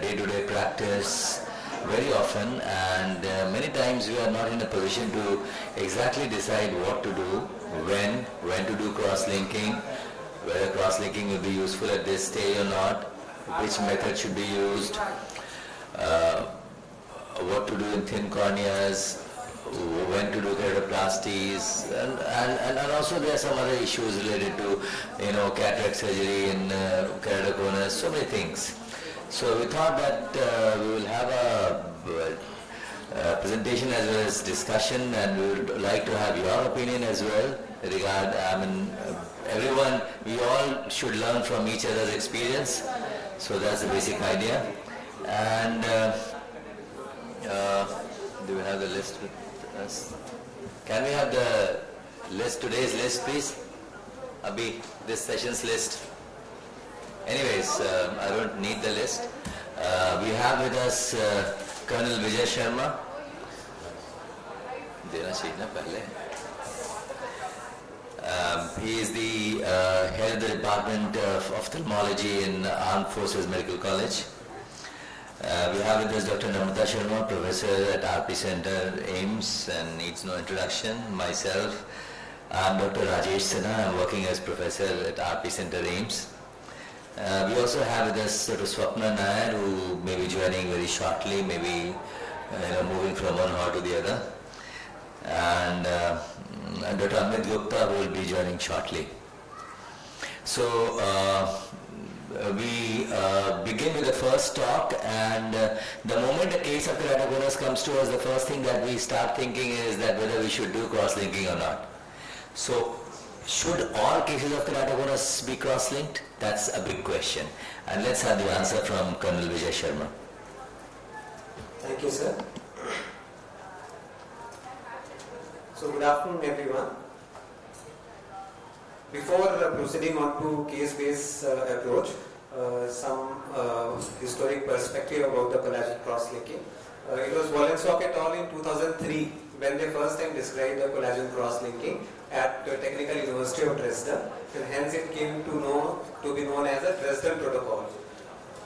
day-to-day practice very often and uh, many times we are not in a position to exactly decide what to do, when, when to do cross-linking, whether cross-linking will be useful at this stage or not, which method should be used, uh, what to do in thin corneas, when to do keratoplasties, and, and, and also there are some other issues related to, you know, cataract surgery in uh, keratoconus, so many things. So we thought that uh, we will have a, a presentation as well as discussion, and we would like to have your opinion as well regard, I mean, everyone, we all should learn from each other's experience. So that's the basic idea. And uh, uh, do we have the list with us? Can we have the list, today's list, please? Abhi, this session's list. Anyways, um, I don't need the list. Uh, we have with us uh, Colonel Vijay Sharma. देना um, he is the uh, head of the Department of Ophthalmology in Armed Forces Medical College. Uh, we have with us Dr. Namrata Sharma, professor at RP Center, AIIMS, and needs no introduction. Myself, I'm Dr. Rajesh Sinha. I'm working as professor at RP Center, AIIMS. Uh, we also have with us Dr. Swapna Nair, who may be joining very shortly, maybe uh, moving from one hall to the other. And uh, Dr. Amit Gupta will be joining shortly. So uh, we uh, begin with the first talk and uh, the moment a case of keratoconus comes to us, the first thing that we start thinking is that whether we should do cross-linking or not. So should all cases of keratoconus be cross-linked? That's a big question. And let's have the answer from Colonel Vijay Sharma. Thank you, sir. So good afternoon everyone. Before uh, proceeding on to case-based uh, approach, uh, some uh, historic perspective about the collagen cross-linking. Uh, it was Wollensak et al. in 2003 when they first time described the collagen cross-linking at the Technical University of Dresden and hence it came to know to be known as the Dresden Protocol.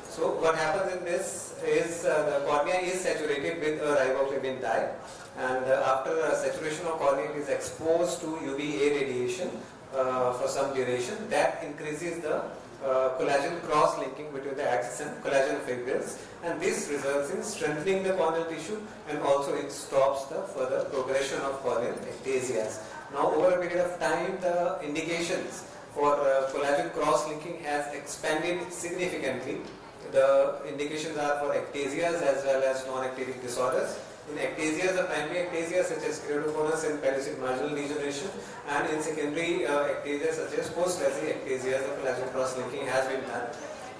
So what happens in this is uh, the cornea is saturated with a riboflavin dye and uh, after saturation of cornea it is exposed to UVA radiation uh, for some duration that increases the uh, collagen cross linking between the axis and collagen fibrils and this results in strengthening the corneal tissue and also it stops the further progression of corneal ectasias. Now over a period of time the indications for uh, collagen cross linking has expanded significantly. The indications are for ectasias as well as non-ectatic disorders in ectasias, the primary ectasia such as keratoconus and pellucid marginal degeneration and in secondary uh, ectasia such as post-LASIK ectasia, the collagen cross-linking has been done.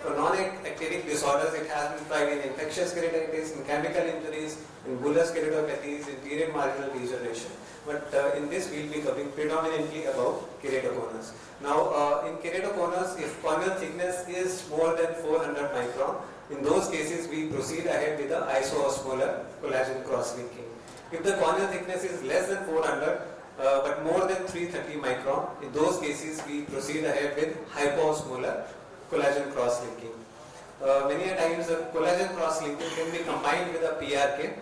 For non-ectatic disorders, it has been tried in infectious keratitis, in chemical injuries, in bullous keratopathies, in period marginal degeneration. But uh, in this, we will be covering predominantly about keratoconus. Now, uh, in keratoconus, if corneal thickness is more than 400 micron, in those cases, we proceed ahead with the isoosmolar collagen cross-linking. If the corneal thickness is less than 400, uh, but more than 330 micron, in those cases, we proceed ahead with hypoosmolar collagen cross-linking. Uh, many a times, the collagen cross-linking can be combined with a PRK,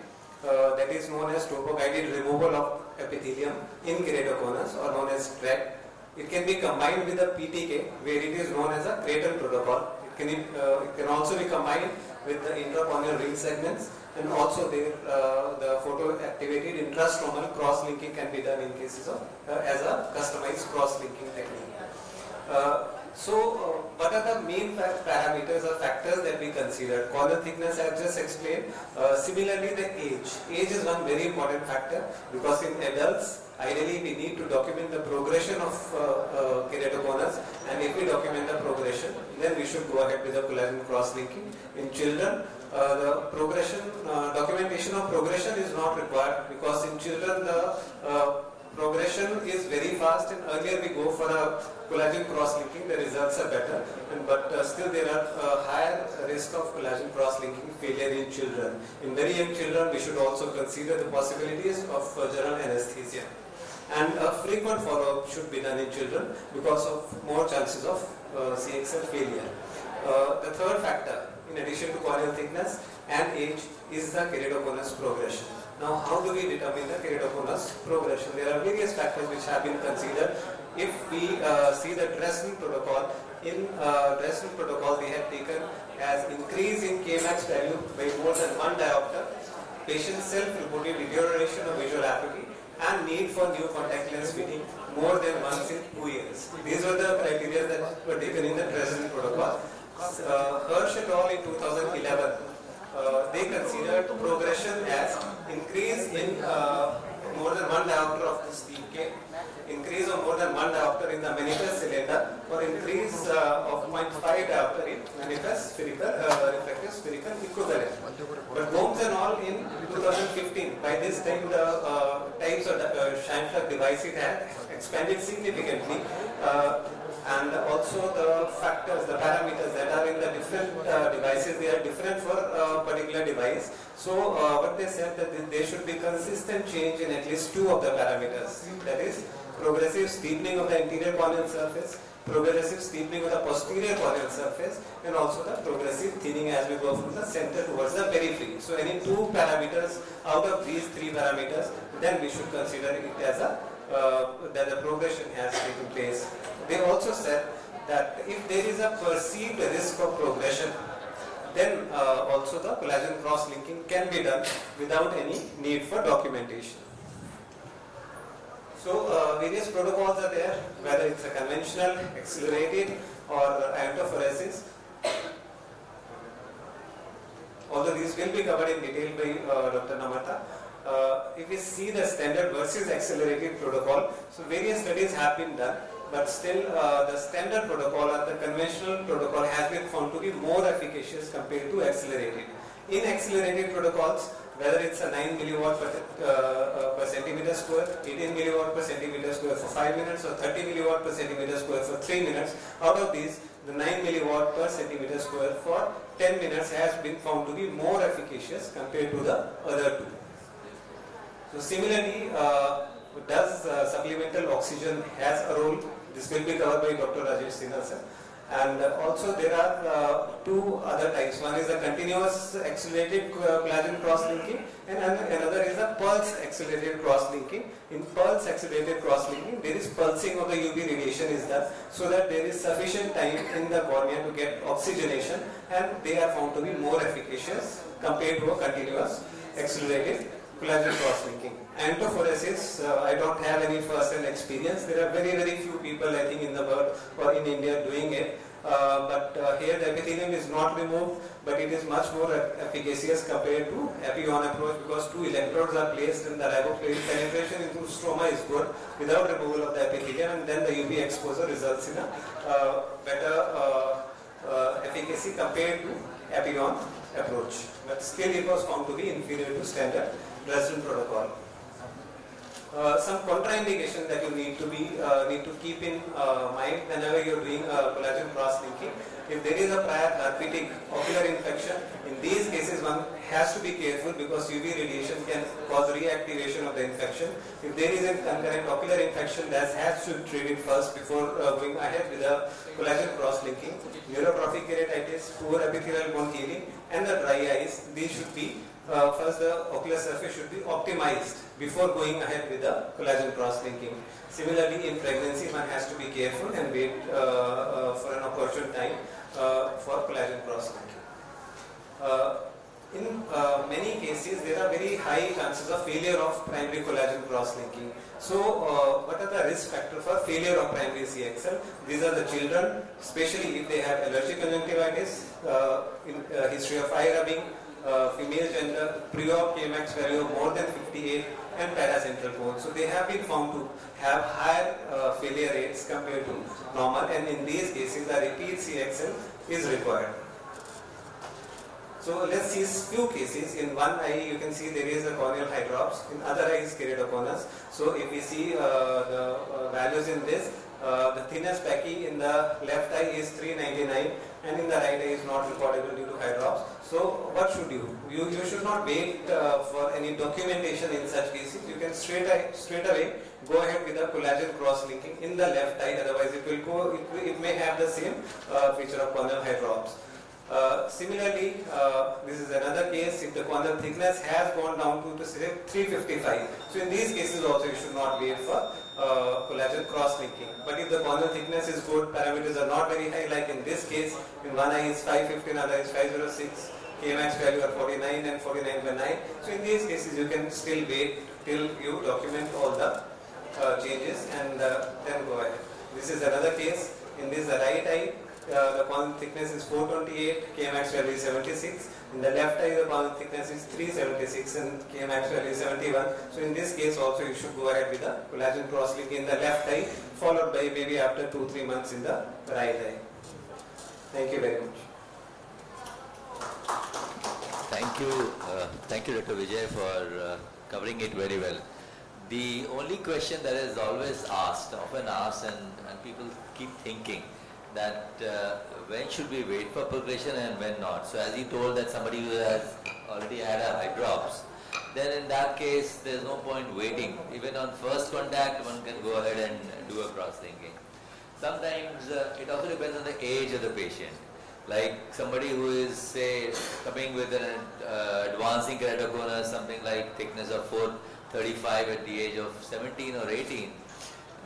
uh, that is known as topo-guided removal of epithelium in keratoconus or known as TREC. It can be combined with a PTK, where it is known as a Cretan protocol can it, uh, it can also be combined with the intracorneal ring segments and also there, uh, the photo-activated intrastromal cross-linking can be done in cases of uh, as a customized cross-linking technique. Uh, so, uh, what are the main parameters or factors that we consider? Corneal thickness I have just explained. Uh, similarly, the age. Age is one very important factor because in adults, ideally we need to document the progression of uh, keratoconus and if we document the progression, then we should go ahead with the collagen cross-linking. In children, uh, the progression, uh, documentation of progression is not required because in children the uh, progression is very fast and earlier we go for a collagen cross-linking, the results are better, and, but uh, still there are uh, higher risk of collagen cross-linking failure in children. In very young children, we should also consider the possibilities of uh, general anesthesia. And a frequent follow-up should be done in children because of more chances of uh, CXL failure. Uh, the third factor, in addition to corneal thickness and age is the keratoconus progression. Now how do we determine the keratoconus progression? There are various factors which have been considered. If we uh, see the Dresden protocol, in uh, Dresden protocol they have taken as increase in Kmax value by more than one diopter, patient self-reported deterioration of visual acuity and need for new contact lens fitting more than once in two years. These were the criteria that were taken in the Dresden protocol. Uh, Hersh et al. in 2011, uh, they considered progression as increase in uh, more than one diopter of the steep increase of more than one diopter in the manifest cylinder or increase uh, of 0.5 diopter in manifest spherical, uh, spherical equivalent. But Gomes and all in 2015, by this time the uh, types of uh, Scheimpflug devices had expanded significantly uh, and also the factors, the parameters that are in the different uh, devices, they are different for a particular device. So uh, what they said that there should be consistent change in at least two of the parameters. That is progressive steepening of the anterior corneal surface, progressive steepening of the posterior corneal surface and also the progressive thinning as we go from the center towards the periphery. So any two parameters out of these three parameters then we should consider it as a uh, that the progression has taken place. They also said that if there is a perceived risk of progression then uh, also the collagen cross-linking can be done without any need for documentation. So uh, various protocols are there, whether it's a conventional, accelerated or iontophoresis. Although these will be covered in detail by uh, Dr. Namrata. Uh, if we see the standard versus accelerated protocol, so various studies have been done, but still uh, the standard protocol or the conventional protocol has been found to be more efficacious compared to accelerated. In accelerated protocols, whether it's a 9 milliwatt per, uh, uh, per centimeter square, 18 milliwatt per centimeter square for 5 minutes or 30 milliwatt per centimeter square for 3 minutes. Out of these, the 9 milliwatt per centimeter square for 10 minutes has been found to be more efficacious compared to the other two. So similarly, uh, does uh, supplemental oxygen has a role? This will be covered by Dr. Rajesh Sinha sir. And also there are uh, two other types. One is the continuous accelerated uh, collagen cross-linking and another is the pulse accelerated cross-linking. In pulse accelerated cross-linking, there is pulsing of the UV radiation is done so that there is sufficient time in the cornea to get oxygenation and they are found to be more efficacious compared to a continuous accelerated collagen cross-linking. Iontophoresis, uh, I don't have any first-hand experience. There are very, very few people, I think, in the world or in India doing it. Uh, but uh, here the epithelium is not removed, but it is much more efficacious compared to epi-on approach because two electrodes are placed and the riboflavin penetration into stroma is good without removal of the epithelium and then the UV exposure results in a uh, better uh, uh, efficacy compared to epi-on approach. But still it was found to be inferior to standard Dresden protocol. Uh, some contraindication that you need to be uh, need to keep in uh, mind whenever you're doing collagen cross linking. If there is a prior herpetic ocular infection, in these cases one has to be careful because UV radiation can cause reactivation of the infection. If there is a concurrent ocular infection, that has to be treated first before uh, going ahead with the collagen cross linking. Neurotrophic keratitis, poor epithelial bone healing, and the dry eyes, these should be uh, first the ocular surface should be optimized before going ahead with the collagen cross-linking. Similarly, in pregnancy, one has to be careful and wait uh, uh, for an opportune time uh, for collagen cross-linking. Uh, in uh, many cases, there are very high chances of failure of primary collagen cross-linking. So, what are the risk factors for failure of primary CXL? These are the children, especially if they have allergic conjunctivitis, in, history of eye rubbing, uh, female gender, pre-op Kmax value of more than 58 and paracentral bone. So they have been found to have higher uh, failure rates compared to normal and in these cases the repeat CXL is required. So let's see few cases. In one eye you can see there is a corneal hydrops, in other eye is keratoconus. So if we see uh, the uh, values in this, uh, the thinnest pachy in the left eye is 399 and in the right eye is not recordable due to hydrops. So what should you? You, you should not wait uh, for any documentation in such cases. You can straight, straight away go ahead with the collagen cross-linking in the left eye. Otherwise, it will go. It, it may have the same uh, feature of corneal hydrops. Uh, similarly, uh, this is another case if the quantum thickness has gone down to, to say 355. So in these cases also you should not wait for uh, collagen cross-linking. But if the quantum thickness is good, parameters are not very high like in this case, in one eye is 550, another is 506, Kmax value are 49 and 49 by 9. So in these cases you can still wait till you document all the uh, changes and uh, then go ahead. This is another case. In this the right eye, uh, the quantum thickness is 428, Kmax value is 76. In the left eye, the quantum thickness is 376 and Kmax value is 71. So in this case also you should go ahead with the collagen cross-link in the left eye, followed by maybe after 2-3 months in the right eye. Thank you very much. Thank you, uh, thank you, Dr. Vijay, for uh, covering it very well. The only question that is always asked, often asked, and, and people keep thinking that uh, when should we wait for progression and when not. So as you told that somebody who has already had a hydrops, then in that case there's no point waiting. Even on first contact one can go ahead and do a cross-linking. Sometimes uh, it also depends on the age of the patient. Like somebody who is say coming with an uh, advancing keratoconus, something like thickness of 435 at the age of 17 or 18,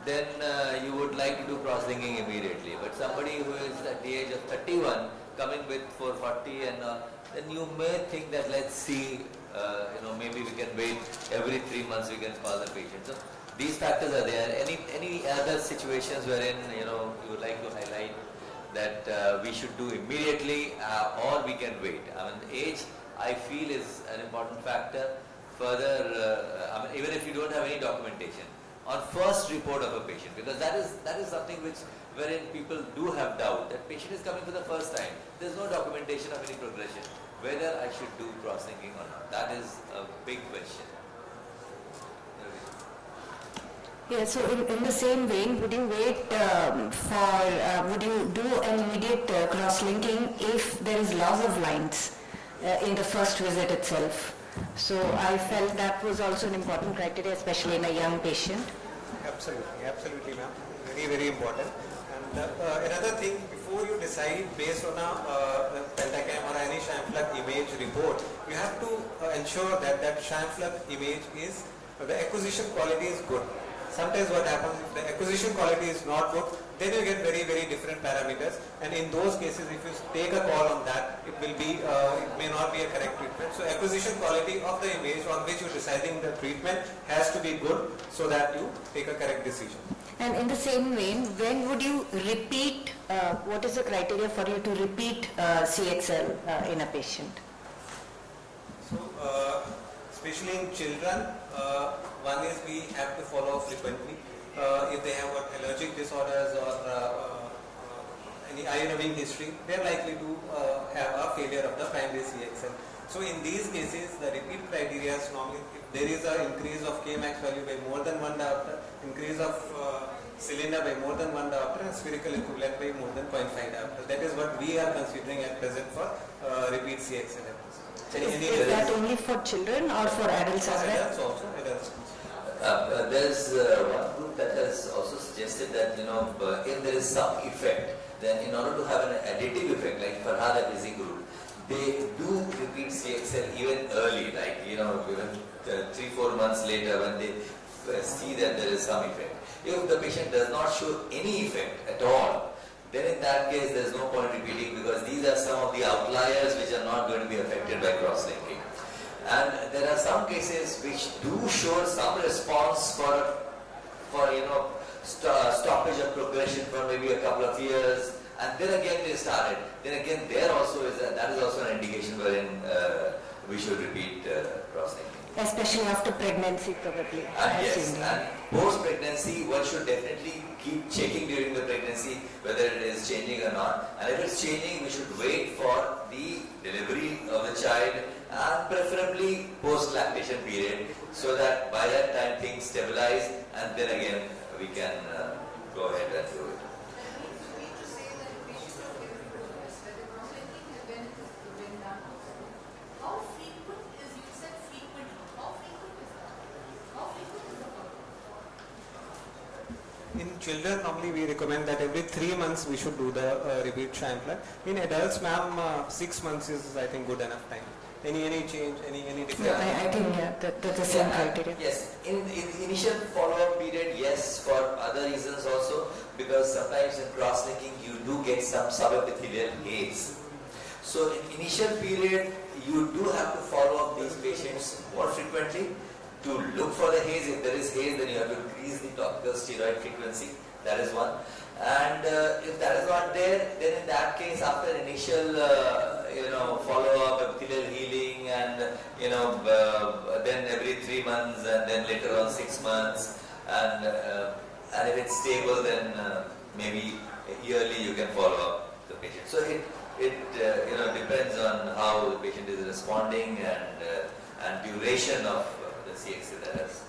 then uh, you would like to do cross-linking immediately. But somebody who is at the age of 31 coming with 440 and uh, then you may think that let's see, uh, you know, maybe we can wait every three months we can call the patient. So these factors are there. Any any other situations wherein you know you would like to highlight that uh, we should do immediately uh, or we can wait. I mean, age I feel is an important factor. Further, uh, I mean, even if you don't have any documentation, on first report of a patient, because that is that is something which wherein people do have doubt that patient is coming for the first time. There's no documentation of any progression. Whether I should do cross-linking or not, that is a big question. Yeah, so in, in the same vein, would you wait um, for, uh, would you do an immediate uh, cross-linking if there is loss of lines uh, in the first visit itself? So I felt that was also an important criteria, especially in a young patient. Absolutely, absolutely, ma'am. Very, very important. And uh, another thing, before you decide based on a uh, pentacam or any Scheimpflug image report, you have to uh, ensure that that Scheimpflug image is, the acquisition quality is good. Sometimes what happens, if the acquisition quality is not good, then you get very, very different parameters. And in those cases, if you take a call on that, it will be, uh, it may not be a correct treatment. So acquisition quality of the image on which you're deciding the treatment has to be good so that you take a correct decision. And in the same vein, when would you repeat, uh, what is the criteria for you to repeat uh, CXL uh, in a patient? So, uh, especially in children, uh, one is we have to follow frequently. Uh, if they have got allergic disorders or uh, uh, any rubbing history, they are likely to uh, have a failure of the primary CXL. So in these cases, the repeat criteria is normally if there is an increase of Kmax value by more than one diopter, increase of uh, cylinder by more than one diopter and spherical equivalent by more than 0.5 diopter. That is what we are considering at present for uh, repeat CXL. So is, is that only for children or for adults as well? Adults also, adults. Uh, uh, there's uh, one group that has also suggested that you know uh, if there is some effect, then in order to have an additive effect, like Farhad Hafezi group, they do repeat CXL even early, like you know even uh, three four months later when they uh, see that there is some effect. If the patient does not show any effect at all, then in that case there is no point repeating because these are some of the outliers which are not going to be affected by cross-linking. And there are some cases which do show some response for, for you know, st stoppage of progression for maybe a couple of years, and then again they started. Then again, there also is a, that is also an indication wherein uh, we should repeat uh, cross-linking. Especially after pregnancy, probably. And yes, and post-pregnancy, one should definitely keep checking during the pregnancy whether it is changing or not. And if it's changing, we should wait for the delivery of the child and preferably post-lactation period so that by that time things stabilize and then again we can uh, go ahead and do it. How frequent is, you said frequent, how frequent is that? How frequent is the follow-up? In children, normally we recommend that every three months we should do the uh, repeat sham. In adults, ma'am, uh, six months is I think good enough time. Any any change, any any difference? Yeah, I, I think yeah, that, that's the same Yeah, criteria. Yes, in, in initial follow-up period, yes, for other reasons also, because sometimes in cross-linking you do get some subepithelial haze. So in initial period, you do have to follow up these patients more frequently to look for the haze. If there is haze, then you have to increase the topical steroid frequency. That is one. And uh, if that is not there, then in that case, after initial, uh, you know, follow-up, epithelial healing, and you know, uh, then every three months, and then later on six months, and uh, and if it's stable, then uh, maybe yearly you can follow up the patient. So it it uh, you know depends on how the patient is responding and and duration of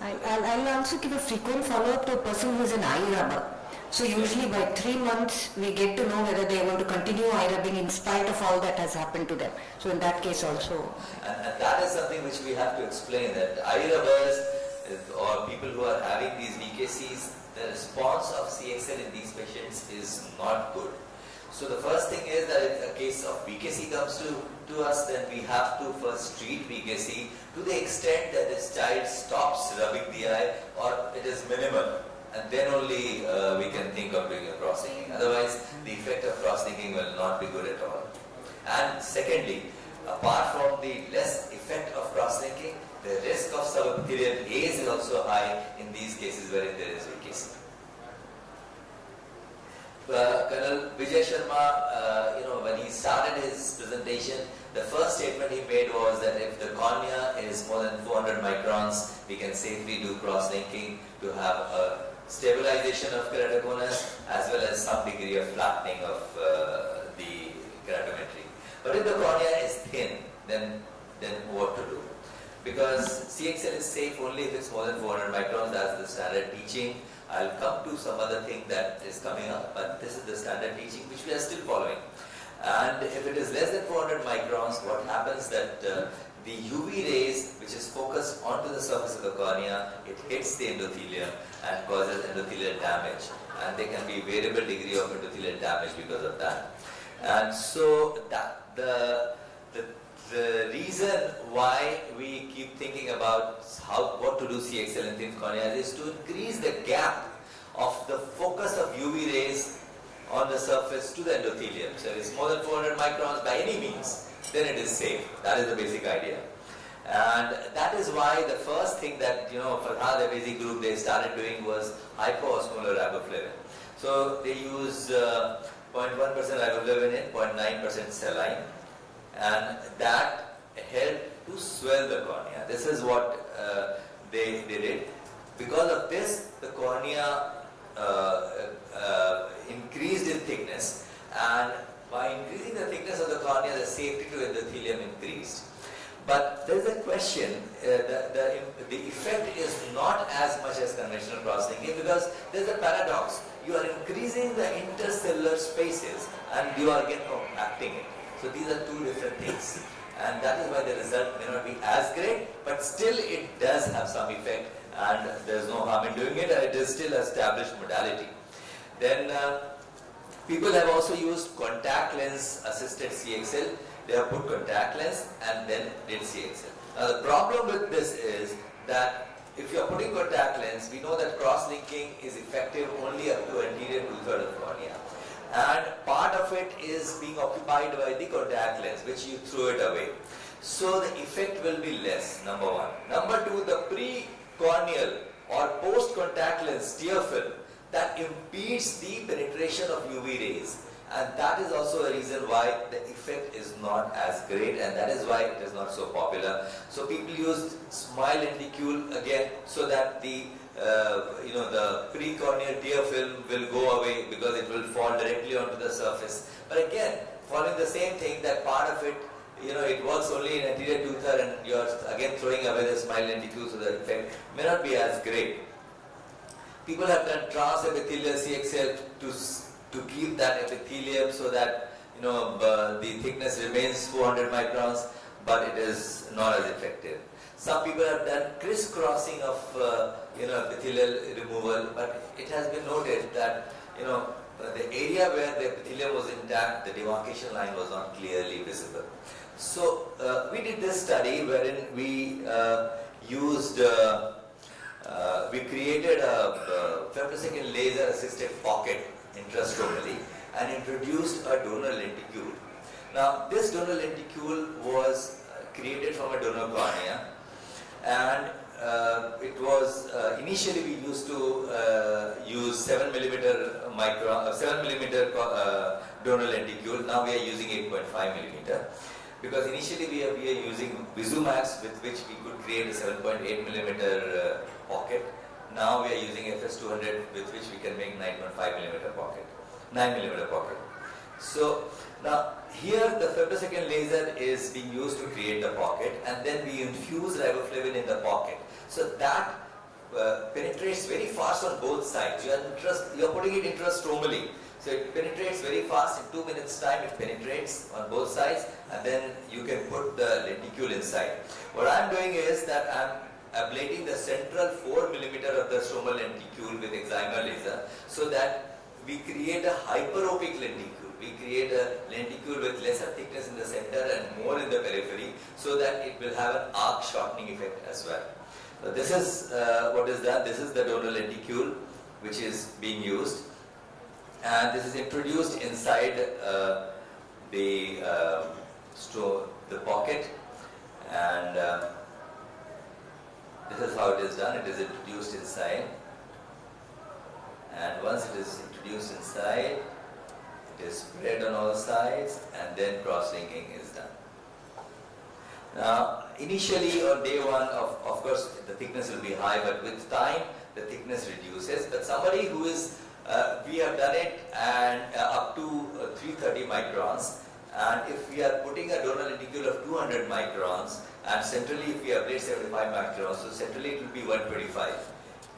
I'll, I'll also give a frequent follow-up to a person who is an eye rubber. So usually by three months, we get to know whether they want to continue eye rubbing in spite of all that has happened to them. So in that case also, And, and that is something which we have to explain that eye rubbers uh, or people who are having these VKCs, the response of CXL in these patients is not good. So the first thing is that if a case of VKC comes to, to us, then we have to first treat VKC to the extent that this child stops rubbing the eye or it is minimal. And then only uh, we can think of doing a cross-linking. Otherwise, the effect of cross-linking will not be good at all. And secondly, apart from the less effect of cross-linking, the risk of subepithelial haze is also high in these cases wherein there is VKC. Uh, Colonel Vijay Sharma, uh, you know, when he started his presentation, the first statement he made was that if the cornea is more than 400 microns, we can safely do cross-linking to have a stabilization of keratoconus as well as some degree of flattening of uh, the keratometry. But if the cornea is thin, then then what to do? Because CXL is safe only if it's more than 400 microns, that's the standard teaching. I'll come to some other thing that is coming up, but this is the standard teaching which we are still following. And if it is less than 400 microns, what happens that uh, the UV rays, which is focused onto the surface of the cornea, it hits the endothelium and causes endothelial damage. And there can be variable degree of endothelial damage because of that. And so that the, the the reason why we keep thinking about how what to do CXL in thin corneas is to increase the gap of the focus of UV rays on the surface to the endothelium. So if it's more than 400 microns by any means, then it is safe. That is the basic idea. And that is why the first thing that, you know, Farhad, the basic group, they started doing was hypoosmolar riboflavin. So they use uh, 0.1% riboflavin in, 0.9% saline and that helped to swell the cornea. This is what uh, they, they did. Because of this, the cornea uh, uh, increased in thickness and by increasing the thickness of the cornea, the safety to endothelium increased. But there is a question, uh, the, the, the effect is not as much as conventional cross-linking because there is a paradox. You are increasing the intercellular spaces and you are again compacting it. So these are two different things. And that is why the result may not be as great, but still it does have some effect and there's no harm in doing it and it is still established modality. Then uh, people have also used contact lens assisted CXL. They have put contact lens and then did CXL. Now the problem with this is that if you are putting contact lens, we know that cross-linking is effective only up to anterior two-thirds of cornea and part of it is being occupied by the contact lens which you throw it away. So the effect will be less, number one. Number two, the pre-corneal or post-contact lens tear film that impedes the penetration of UV rays and that is also a reason why the effect is not as great and that is why it is not so popular. So people use smile lenticule again so that the uh, you know, the precorneal tear film will go away because it will fall directly onto the surface. But again, following the same thing that part of it, you know, it works only in anterior two-third and you're again throwing away the smile lenticule so the effect may not be as great. People have done transepithelial CXL to, to keep that epithelium so that, you know, uh, the thickness remains 400 microns. but it is not as effective. Some people have done crisscrossing of uh, you know epithelial removal, but it has been noted that you know the area where the epithelium was intact, the demarcation line was not clearly visible. So uh, we did this study wherein we uh, used, uh, uh, we created a femtosecond laser assisted pocket intrastromally and introduced a donor lenticule. Now this donor lenticule was created from a donor cornea and uh, it was uh, initially we used to uh, use 7 millimeter micron, 7 millimeter donor lenticule. Now we are using 8.5 millimeter because initially we are, we are using Visumax with which we could create a 7.8 millimeter pocket. Now we are using FS200 with which we can make 9.5 millimeter pocket, 9 millimeter pocket. So now here the femtosecond laser is being used to create the pocket and then we infuse riboflavin in the pocket. So that uh, penetrates very fast on both sides. You are, you are putting it intrastromally. So it penetrates very fast. In two minutes time it penetrates on both sides and then you can put the lenticule inside. What I am doing is that I am ablating the central 4 millimeter of the stromal lenticule with excimer laser so that we create a hyperopic lenticule we create a lenticule with lesser thickness in the center and more in the periphery so that it will have an arc shortening effect as well. So this is uh, what is done. This is the donor lenticule which is being used and this is introduced inside uh, the uh, store, the pocket and uh, this is how it is done. It is introduced inside and once it is introduced inside it is spread on all sides and then cross-linking is done. Now, initially on day one, of, of course, the thickness will be high, but with time, the thickness reduces. But somebody who is, uh, we have done it and uh, up to uh, 330 microns, and if we are putting a donor lenticule of 200 microns, and centrally if we ablate 75 microns, so centrally it will be 125.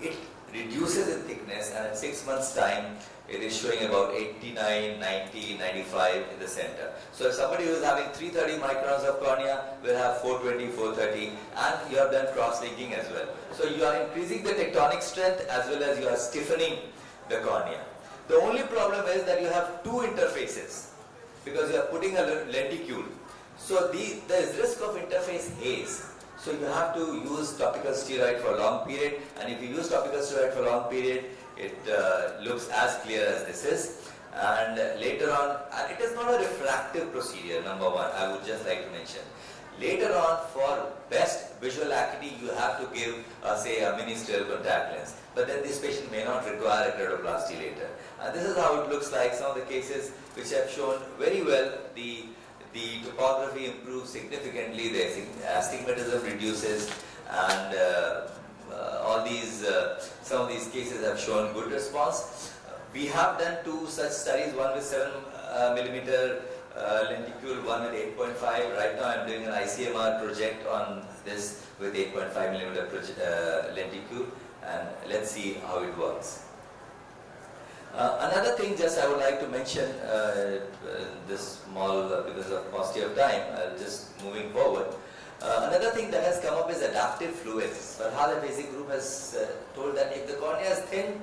It reduces in thickness and in 6 months time, it is showing about 89, 90, 95 in the center. So if somebody who is having 330 microns of cornea will have 420, 430 and you have done cross-linking as well. So you are increasing the tectonic strength as well as you are stiffening the cornea. The only problem is that you have two interfaces because you are putting a lenticule. So the, there is risk of interface haze. So you have to use topical steroid for a long period and if you use topical steroid for a long period, it uh, looks as clear as this is. And later on, and it is not a refractive procedure, number one, I would just like to mention. Later on, for best visual acuity, you have to give, uh, say, a mini-scleral contact lens. But then this patient may not require a keratoplasty later. And this is how it looks like. Some of the cases which have shown very well the the topography improves significantly, the astigmatism reduces, and uh, uh, all these, uh, some of these cases have shown good response. We have done two such studies, one with 7 uh, millimeter uh, lenticule, one with 8.5. Right now I'm doing an ICMR project on this with 8.5 millimeter uh, lenticule and let's see how it works. Uh, another thing just I would like to mention, uh, this small, because of paucity of time, just moving forward. Uh, another thing that has come up is adaptive fluence. Farhad Hafezi Group has uh, told that if the cornea is thin,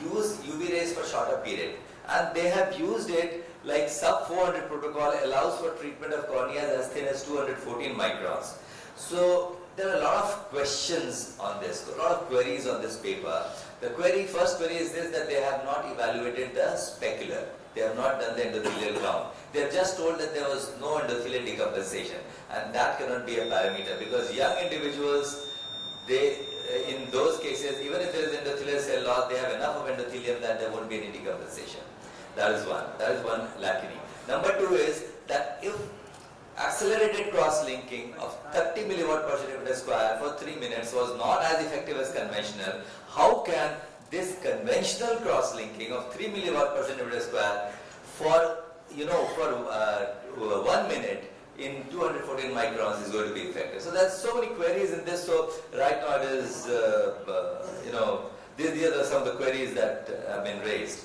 use UV rays for shorter period. And they have used it like sub 400 protocol allows for treatment of corneas as thin as 214 microns. So there are a lot of questions on this, a lot of queries on this paper. The query, first query is this that they have not evaluated the specular. They have not done the endothelial count. They have just told that there was no endothelial decompensation and that cannot be a parameter because young individuals, they uh, in those cases, even if there is endothelial cell loss, they have enough of endothelium that there won't be any decompensation. That is one. That is one lacunae. Number two is that if accelerated cross-linking of 30 milliwatt per square for 3 minutes was not as effective as conventional, how can this conventional cross-linking of 3 milliwatt per centimeter square for, you know, for uh, one minute in 214 microns is going to be effective. So there's so many queries in this. So right now it is, uh, uh, you know, these, these, are some of the queries that have been raised.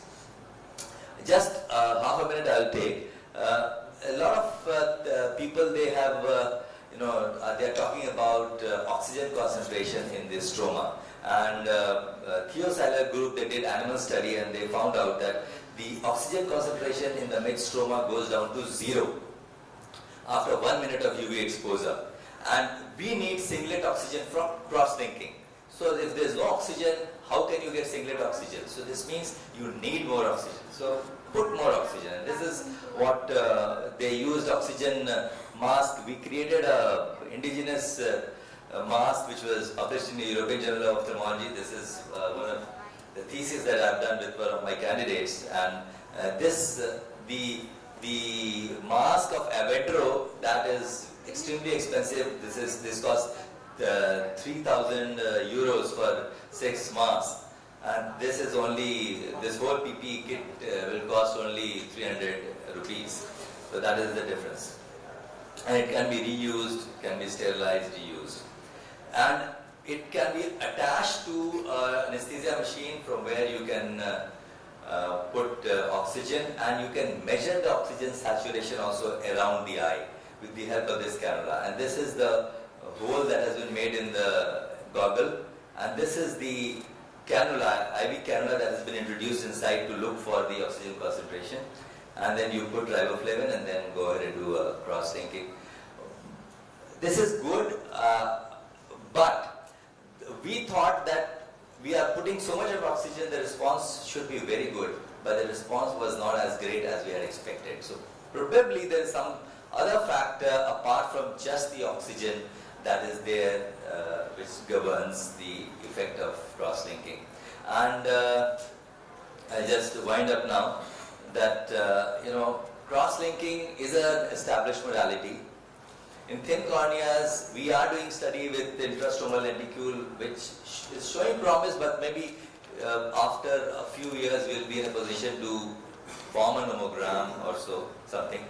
Just uh, half a minute I'll take. Uh, a lot of uh, people, they have uh, you know, uh, they are talking about uh, oxygen concentration in the stroma. And uh, uh, Theo group, they did animal study and they found out that the oxygen concentration in the mid stroma goes down to zero after one minute of UV exposure. And we need singlet oxygen from cross-linking. So if there's no oxygen, how can you get singlet oxygen? So this means you need more oxygen. So put more oxygen. And this is what uh, they used oxygen uh, mask. We created a indigenous uh, uh, mask which was published in the European Journal of Ophthalmology. This is uh, one of the thesis that I've done with one of my candidates. And uh, this, uh, the the mask of Avedro that is extremely expensive. This is this costs uh, 3,000 uh, euros for six masks, and this is only this whole PPE kit will cost only 300 rupees. So that is the difference, and it can be reused, can be sterilized, reused, and it can be attached to uh, anesthesia machine from where you can. Uh, uh, put uh, oxygen and you can measure the oxygen saturation also around the eye with the help of this cannula. And this is the hole that has been made in the goggle and this is the cannula, IV cannula that has been introduced inside to look for the oxygen concentration. And then you put riboflavin and then go ahead and do a cross-linking. This is good, uh, but we thought that we are putting so much of oxygen, the response should be very good, but the response was not as great as we had expected. So probably there is some other factor apart from just the oxygen that is there uh, which governs the effect of cross-linking. And uh, I just wind up now that, uh, you know, cross-linking is an established modality. In thin corneas, we are doing study with intrastromal lenticule, which is showing promise, but maybe uh, after a few years, we'll be in a position to form a nomogram or so, something.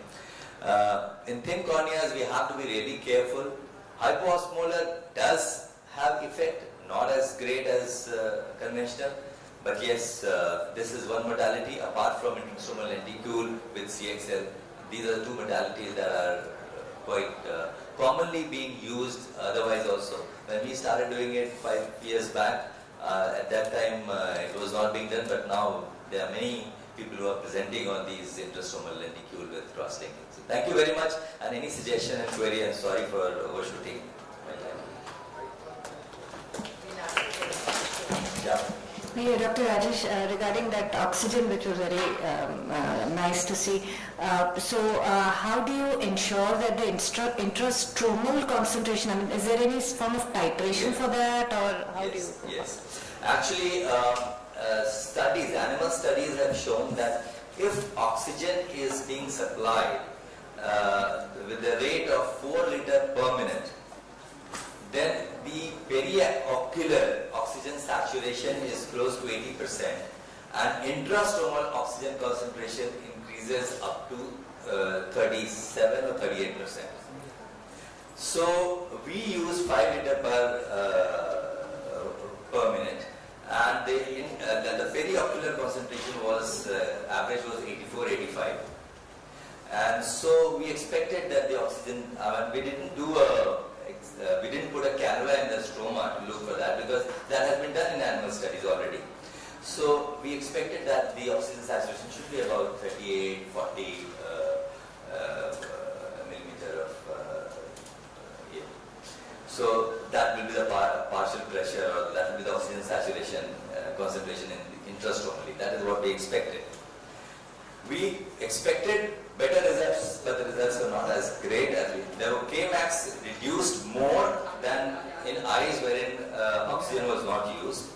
Uh, in thin corneas, we have to be really careful. Hypoosmolar does have effect, not as great as uh, conventional, but yes, uh, this is one modality apart from intrastromal lenticule with CXL. These are two modalities that are quite uh, commonly being used otherwise also. When we started doing it five years back, uh, at that time uh, it was not being done, but now there are many people who are presenting on these intrastromal lenticule with cross-linking. So thank you very much and any suggestion and query, and sorry for overshooting my time. Yeah. Yeah, Dr. Rajesh, uh, regarding that oxygen, which was very um, uh, nice to see. Uh, so, uh, how do you ensure that the intra- intrastromal concentration? I mean, is there any form of titration for that, or how yes, do you? Yes. Actually, um, uh, studies, animal studies have shown that if oxygen is being supplied uh, with the rate of 4 liter per minute, then the periocular oxygen saturation is close to 80% and intrastromal oxygen concentration increases up to uh, 37 or 38%. So we use 5 liter per, uh, per minute and the, in, uh, the, the periocular concentration was, uh, average was 84, 85. And so we expected that the oxygen, I mean, we didn't do a uh, we didn't put a cannula in the stroma to look for that because that has been done in animal studies already. So we expected that the oxygen saturation should be about 38, 40 uh, uh, millimeter of uh, yeah. So that will be the par partial pressure or that will be the oxygen saturation uh, concentration in intrastromally. That is what we expected. We expected better results, but the results were not as great as we. The Kmax reduced more than in eyes wherein uh, oxygen was not used.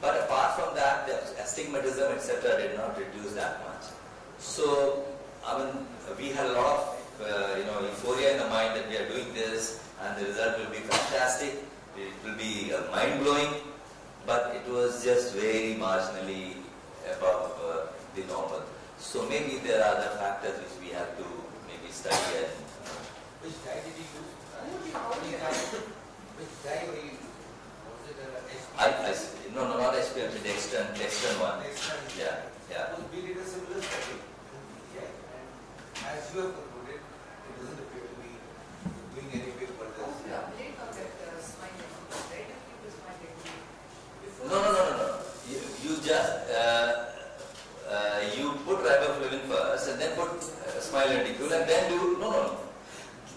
But apart from that, the astigmatism, etc., did not reduce that much. So, I mean, we had a lot of uh, you know euphoria in the mind that we are doing this, and the result will be fantastic. It will be uh, mind blowing, but it was just very marginally above uh, the normal. So maybe there are other factors which we have to maybe study and uh, which dye did you use? Which dye were you using? Uh, no, no, not SPM, the Dextran, Dextran one. Dextran. Yeah, yeah. So we did a similar study. Yeah, and as you have concluded, it doesn't appear to be doing any big wonders. Yeah. No, no, no, no, no. You, you just, uh, put riboflavin first and then put uh, lenticule and then do, no, no,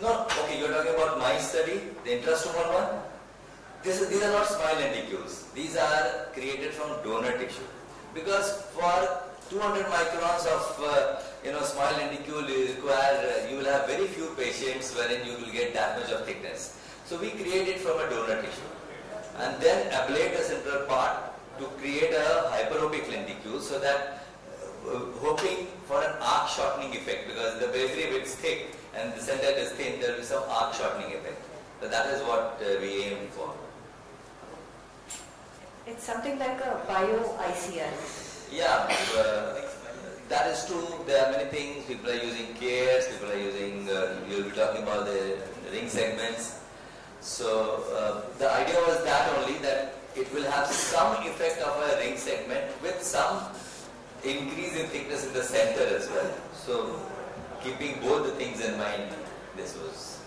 no. okay, you're talking about my study, the intrastromal one. This is, these are not smile lenticules. These are created from donor tissue. Because for 200 microns of uh, you know smile lenticule you require uh, you will have very few patients wherein you will get damage of thickness so we create it from a donor tissue and then ablate the central part to create a hyperopic lenticule so that hoping for an arc shortening effect because the periphery if it's thick and the center is thin there will be some arc shortening effect. So that is what uh, we aim for. It's something like a bio ICR. Yeah, uh, that is true. There are many things. People are using CAIRS, people are using, uh, you'll be talking about the ring segments. So uh, the idea was that only that it will have some effect of a ring segment with some increase in thickness in the center as well. So keeping both the things in mind, this was.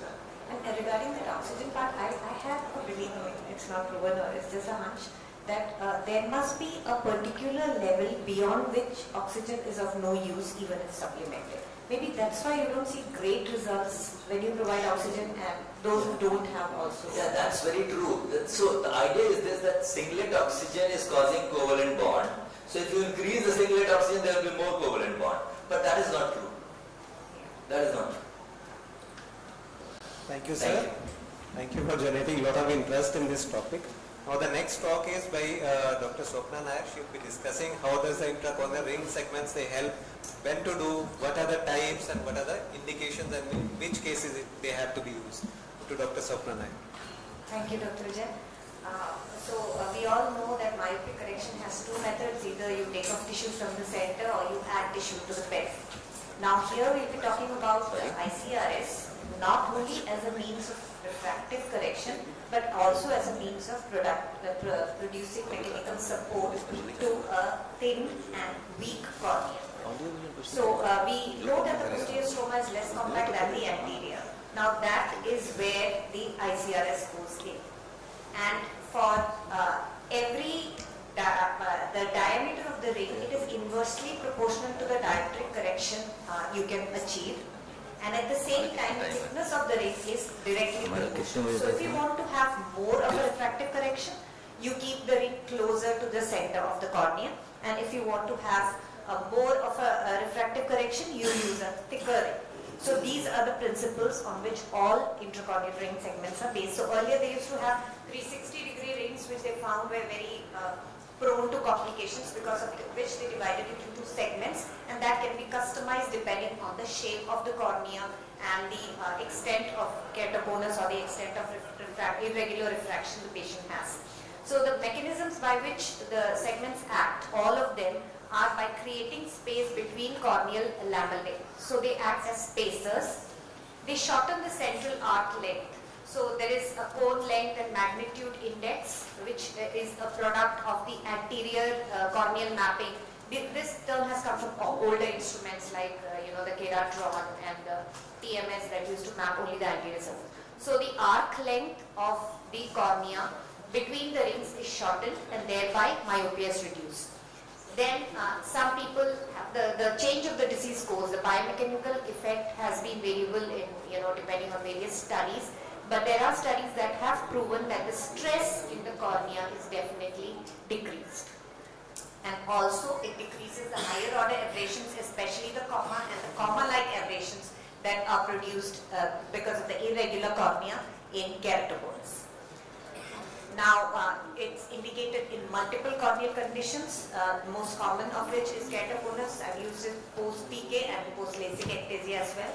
And regarding that oxygen part, I, I have a belief, it's not proven or it's just a hunch, that uh, there must be a particular level beyond which oxygen is of no use even if supplemented. Maybe that's why you don't see great results when you provide oxygen and those who don't have also. Yeah, that's very true. So the idea is this that singlet oxygen is causing covalent bond. So if you increase the singlet oxygen, there will be more covalent bond. But that is not true. That is not true. Thank you, Thank sir. you. Thank you for generating a lot of interest in this topic. Now the next talk is by uh, Dr. Swapna Nair. She will be discussing how does the intracorneal ring segments they help, when to do, what are the types and what are the indications and in which cases they have to be used. To Dr. Swapna Nair. Thank you, Dr. Vijay. Uh, so uh, we all know that myopia correction has two methods. Either you take off tissue from the center or you add tissue to the peg. Now here we'll be talking about ICRS not only as a means of refractive correction but also as a means of product, uh, pro- producing mechanical support to a thin and weak cornea. So uh, we know that the posterior stroma is less compact than the anterior. Now that is where the ICRS goes in and for uh, every di uh, the diameter of the ring it is inversely proportional to the dioptric correction uh, you can achieve and at the same time the thickness of the ring is directly proportional. So if you want to have more of a refractive correction you keep the ring closer to the center of the cornea and if you want to have a more of a, a, refractive correction, you use a thicker ring. So these are the principles on which all intracorneal ring segments are based. So earlier they used to have 360 degree rings which they found were very uh, prone to complications because of which they divided it into segments and that can be customized depending on the shape of the cornea and the uh, extent of keratoconus or the extent of refract- irregular refraction the patient has. So the mechanisms by which the segments act, all of them are by creating space between corneal lamellae. So they act as spacers. They shorten the central arc length. So there is a cone length and magnitude index which uh, is a product of the anterior uh, corneal mapping. This term has come from older instruments like uh, you know the Keratron and the TMS that used to map only the anterior surface. So the arc length of the cornea between the rings is shortened and thereby myopia is reduced. Then uh, some people, have the, the change of the disease course, the biomechanical effect has been variable in, you know, depending on various studies. But there are studies that have proven that the stress in the cornea is definitely decreased. And also it decreases the higher order aberrations, especially the coma and the coma-like aberrations that are produced uh, because of the irregular cornea in keratoconus. Now, uh, it's indicated in multiple corneal conditions, uh, most common of which is keratoconus. I've used it post-PK and post-LASIK ectasia as well.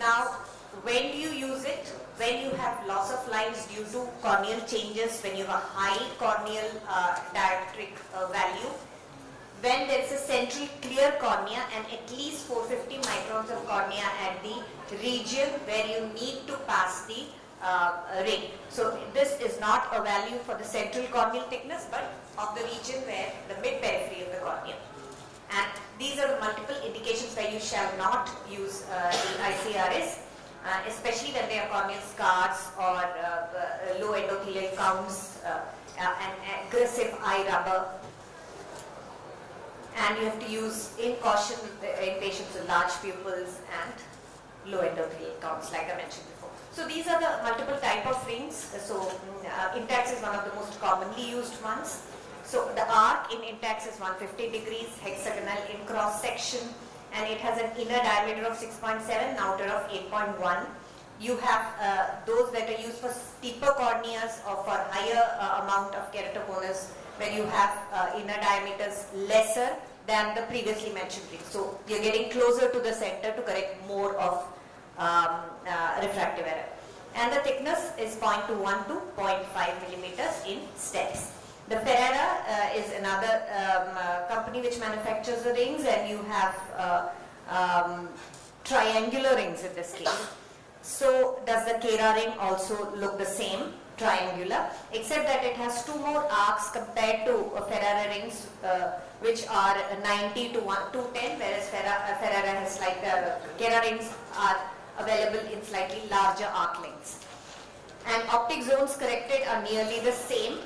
Now, when do you use it? When you have loss of lines due to corneal changes, when you have a high corneal uh, dioptric uh, value, when there is a central clear cornea and at least 450 microns of cornea at the region where you need to pass the uh, ring. So this is not a value for the central corneal thickness but of the region where the mid periphery of the cornea. And these are the multiple indications where you shall not use uh, the ICRS, uh, especially when they are corneal scars or uh, uh, low endothelial counts uh, uh, and aggressive eye rubber and you have to use in caution in patients with large pupils and low endothelial counts like I mentioned before. So these are the multiple type of rings. So mm, Intacs is one of the most commonly used ones. So the arc in Intacs is 150 degrees, hexagonal in cross section, and it has an inner diameter of 6.7 and outer of 8.1. You have uh, those that are used for steeper corneas or for higher uh, amount of keratoconus, where you have uh, inner diameters lesser than the previously mentioned rings. So you're getting closer to the center to correct more of um, uh, refractive error. And the thickness is 0.21 to 0.5 millimeters in steps. The Ferrara uh, is another um, uh, company which manufactures the rings and you have uh, um, triangular rings in this case. So does the Keraring also look the same, triangular, except that it has two more arcs compared to uh, Ferrara rings uh, which are 90 to 1, 210 whereas Ferrara, uh, Ferrara has like, uh, Kerarings are available in slightly larger arc lengths. And optic zones corrected are nearly the same.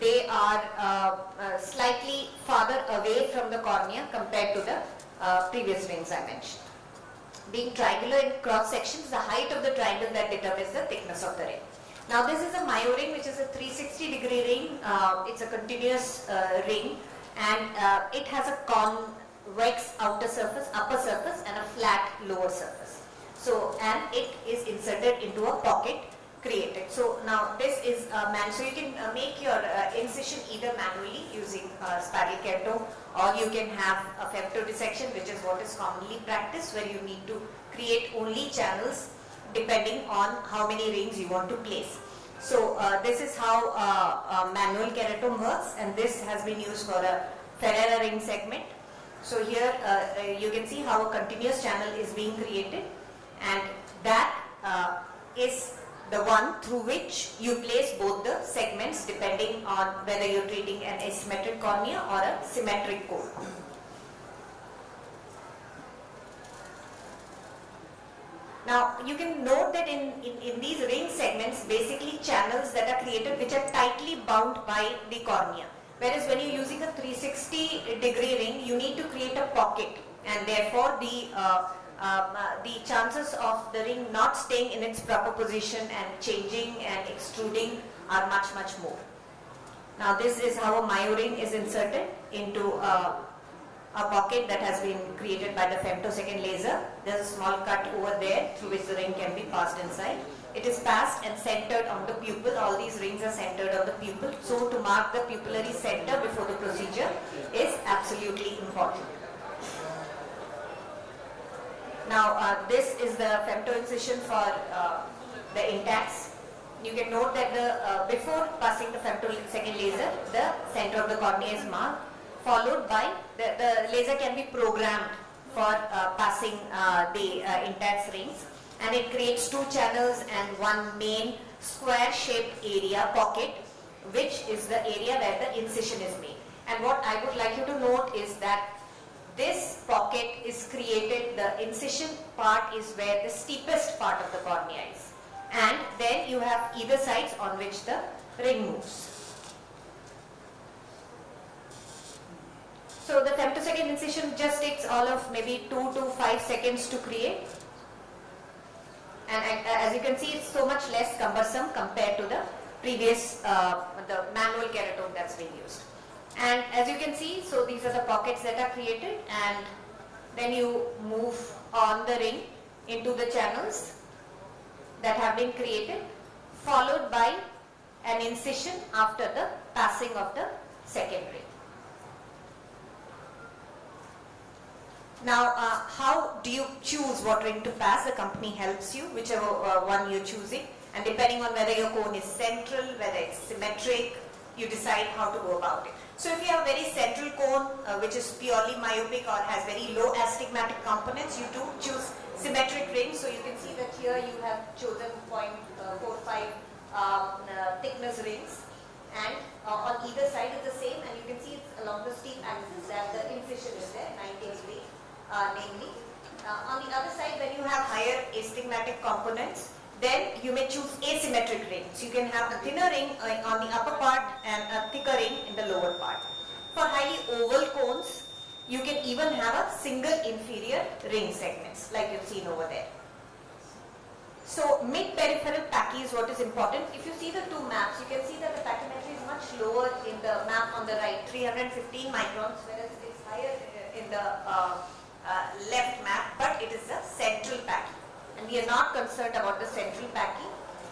They are uh, uh, slightly farther away from the cornea compared to the uh, previous rings I mentioned. Being triangular in cross sections, the height of the triangle that determines the thickness of the ring. Now this is a MyoRing which is a 360 degree ring. Uh, it's a continuous uh, ring and uh, it has a convex outer surface, upper surface and a flat lower surface. So, and it is inserted into a pocket created. So now this is a man, so you can uh, make your uh, incision either manually using uh, spiral kerto or you can have a femto dissection which is what is commonly practiced where you need to create only channels depending on how many rings you want to place. So uh, this is how uh, manual keratome works and this has been used for a Ferrara ring segment. So here uh, you can see how a continuous channel is being created and that uh, is the one through which you place both the segments depending on whether you're treating an asymmetric cornea or a symmetric cone. Now you can note that in, in, in, these ring segments basically channels that are created which are tightly bound by the cornea. Whereas when you're using a 360 degree ring you need to create a pocket and therefore the uh, um, uh, the chances of the ring not staying in its proper position and changing and extruding are much much more. Now this is how a MyoRing is inserted into uh, a pocket that has been created by the femtosecond laser. There is a small cut over there through which the ring can be passed inside. It is passed and centered on the pupil. All these rings are centered on the pupil. So to mark the pupillary center before the procedure is absolutely important. Now uh, this is the femto incision for uh, the Intacs. You can note that the uh, before passing the femto second laser, the center of the cornea is marked, followed by the, the laser can be programmed for uh, passing uh, the uh, Intacs rings and it creates two channels and one main square shaped area pocket which is the area where the incision is made. And what I would like you to note is that this pocket is created, the incision part is where the steepest part of the cornea is. And then you have either sides on which the ring moves. So the femtosecond incision just takes all of maybe 2 to 5 seconds to create. And as you can see, it's so much less cumbersome compared to the previous, uh, the manual keratome that's being used. And as you can see, so these are the pockets that are created and then you move on the ring into the channels that have been created followed by an incision after the passing of the second ring. Now, uh, how do you choose what ring to pass? The company helps you, whichever uh, one you're choosing. And depending on whether your cone is central, whether it's symmetric, you decide how to go about it. So if you have a very central cone uh, which is purely myopic or has very low astigmatic components, you do choose symmetric rings. So you can see that here you have chosen 0.45 uh, uh, thickness rings and uh, on either side is the same and you can see it's along the steep axis that the incision is there, 90 degree uh, namely. Uh, on the other side when you have higher astigmatic components, then you may choose asymmetric rings. You can have a thinner ring uh, on the upper part and a thicker ring in the lower part. For highly oval cones, you can even have a single inferior ring segments like you've seen over there. So mid-peripheral pachy is what is important. If you see the two maps, you can see that the pachymetry is much lower in the map on the right, 315 microns, whereas it's higher in the uh, uh, left map, but it is the central pachy. And we are not concerned about the central pachy.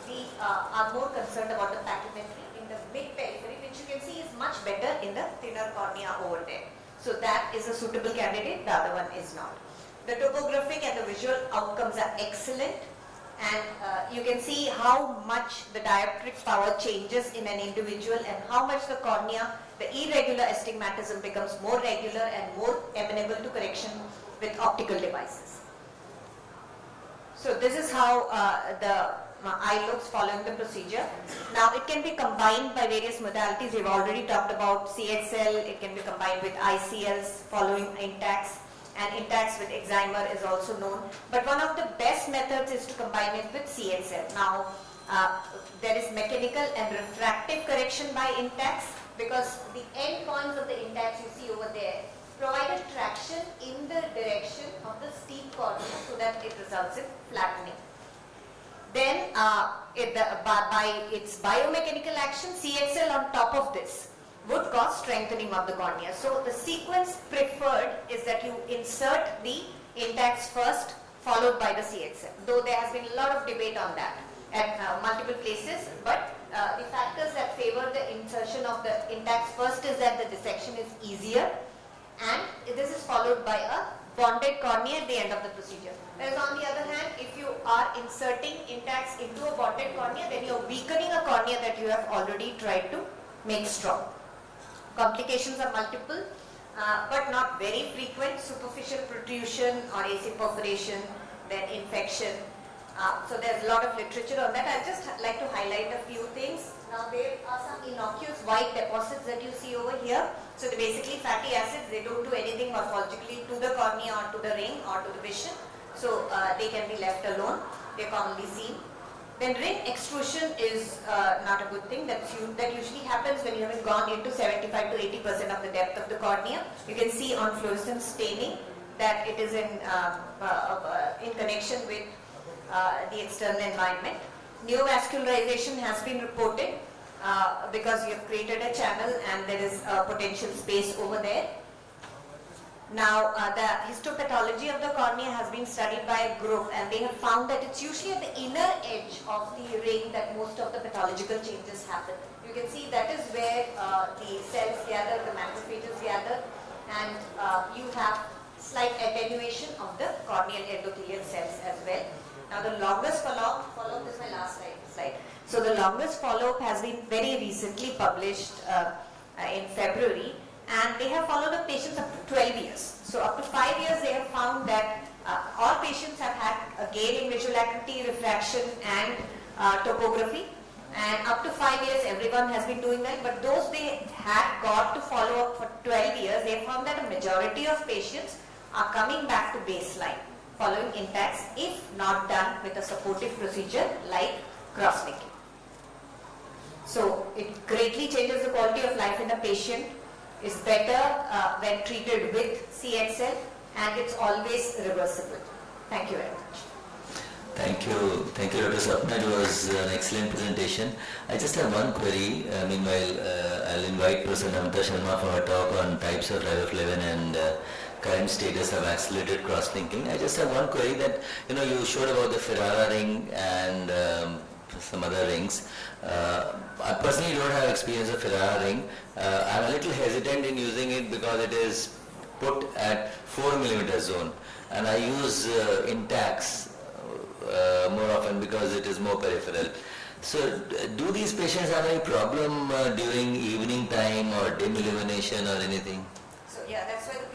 We uh, are more concerned about the pachymetry in the mid-periphery, which you can see is much better in the thinner cornea over there. So that is a suitable candidate, the other one is not. The topographic and the visual outcomes are excellent and uh, you can see how much the dioptric power changes in an individual and how much the cornea, the irregular astigmatism becomes more regular and more amenable to correction with optical devices. So this is how uh, the uh, eye looks following the procedure. Now it can be combined by various modalities. We've already talked about CXL, it can be combined with ICLs following Intacs and Intacs with Excimer is also known. But one of the best methods is to combine it with CXL. Now uh, there is mechanical and refractive correction by Intacs because the end points of the Intacs you see over there provide a traction in the direction of the steep cornea so that it results in flattening. Then uh, it, the, by, by its biomechanical action, CXL on top of this would cause strengthening of the cornea. So the sequence preferred is that you insert the Intacs first followed by the CXL. Though there has been a lot of debate on that at uh, multiple places, but uh, the factors that favor the insertion of the Intacs first is that the dissection is easier and this is followed by a bonded cornea at the end of the procedure. Whereas on the other hand, if you are inserting Intacs into a bonded cornea, then you are weakening a cornea that you have already tried to make strong. Complications are multiple, uh, but not very frequent. Superficial protrusion or AC perforation, then infection. Uh, so there's a lot of literature on that. I'd just like to highlight a few things. Now there are some innocuous white deposits that you see over here. So basically fatty acids. They don't do anything morphologically to the cornea or to the ring or to the vision. So uh, they can be left alone. They're commonly seen. Then ring extrusion is uh, not a good thing. That's that usually happens when you haven't gone into 75 to 80 percent of the depth of the cornea. You can see on fluorescent staining that it is in uh, uh, in connection with uh, the external environment. Neovascularization has been reported uh, because you have created a channel and there is a potential space over there. Now, uh, the histopathology of the cornea has been studied by a group and they have found that it's usually at the inner edge of the ring that most of the pathological changes happen. You can see that is where uh, the cells gather, the macrophages gather and uh, you have slight attenuation of the corneal endothelial cells as well. Now the longest follow-up, follow-up is my last slide. So the longest follow-up has been very recently published uh, in February and they have followed up patients up to 12 years. So up to 5 years they have found that uh, all patients have had a gain in visual acuity, refraction and uh, topography and up to 5 years everyone has been doing well but those they had got to follow up for 12 years they found that a majority of patients are coming back to baseline following Intacs if not done with a supportive procedure like cross-linking. So it greatly changes the quality of life in a patient is better uh, when treated with CXL and it's always reversible. Thank you very much. Thank you. Thank you, Dr. Swapna. It was an excellent presentation. I just have one query. Uh, meanwhile, uh, I'll invite Professor Namrata Sharma for a talk on types of riboflavin and current status of accelerated cross-linking. I just have one query that, you know, you showed about the Ferrara ring and um, some other rings. Uh, I personally don't have experience of Ferrara ring. Uh, I'm a little hesitant in using it because it is put at 4 millimeter zone and I use uh, Intacs uh, more often because it is more peripheral. So do these patients have any problem uh, during evening time or dim illumination or anything? So yeah, that's why the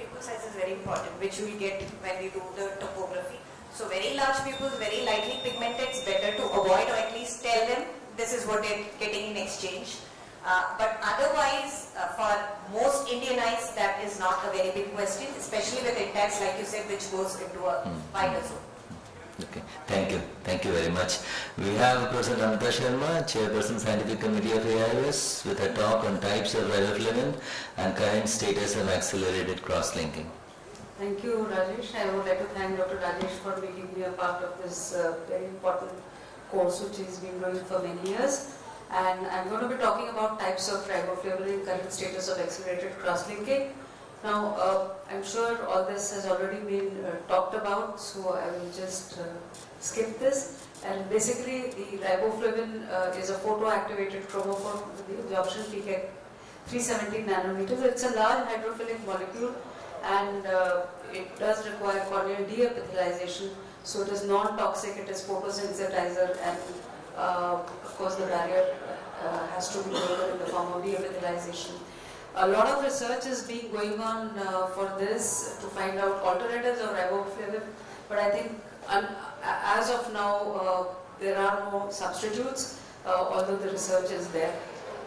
very important, which we get when we do the topography. So very large pupils, very lightly pigmented, it's better to avoid or at least tell them this is what they're getting in exchange. Uh, but otherwise, uh, for most Indian eyes, that is not a very big question, especially with Intacs, like you said, which goes into a wider zone. Okay, thank you. Thank you very much. We have Professor Namrata Sharma, Chairperson Scientific Committee of AIOS, with a talk on types of riboflavin and current status of accelerated cross-linking. Thank you, Rajesh. I would like to thank Dr. Rajesh for making me a part of this uh, very important course which he's been doing for many years. And I'm going to be talking about types of riboflavin in current status of accelerated cross-linking. Now, uh, I'm sure all this has already been uh, talked about, so I will just uh, skip this. And basically, the riboflavin uh, is a photoactivated chromophore with the absorption peak at 370 nanometers. It's a large hydrophilic molecule and uh, it does require corneal deepithelialization. So it is non-toxic, it is photosensitizer and uh, of course the barrier uh, has to be broken in the form of deepithelialization. A lot of research is being going on uh, for this to find out alternatives of riboflavin, but I think as of now uh, there are no substitutes, uh, although the research is there.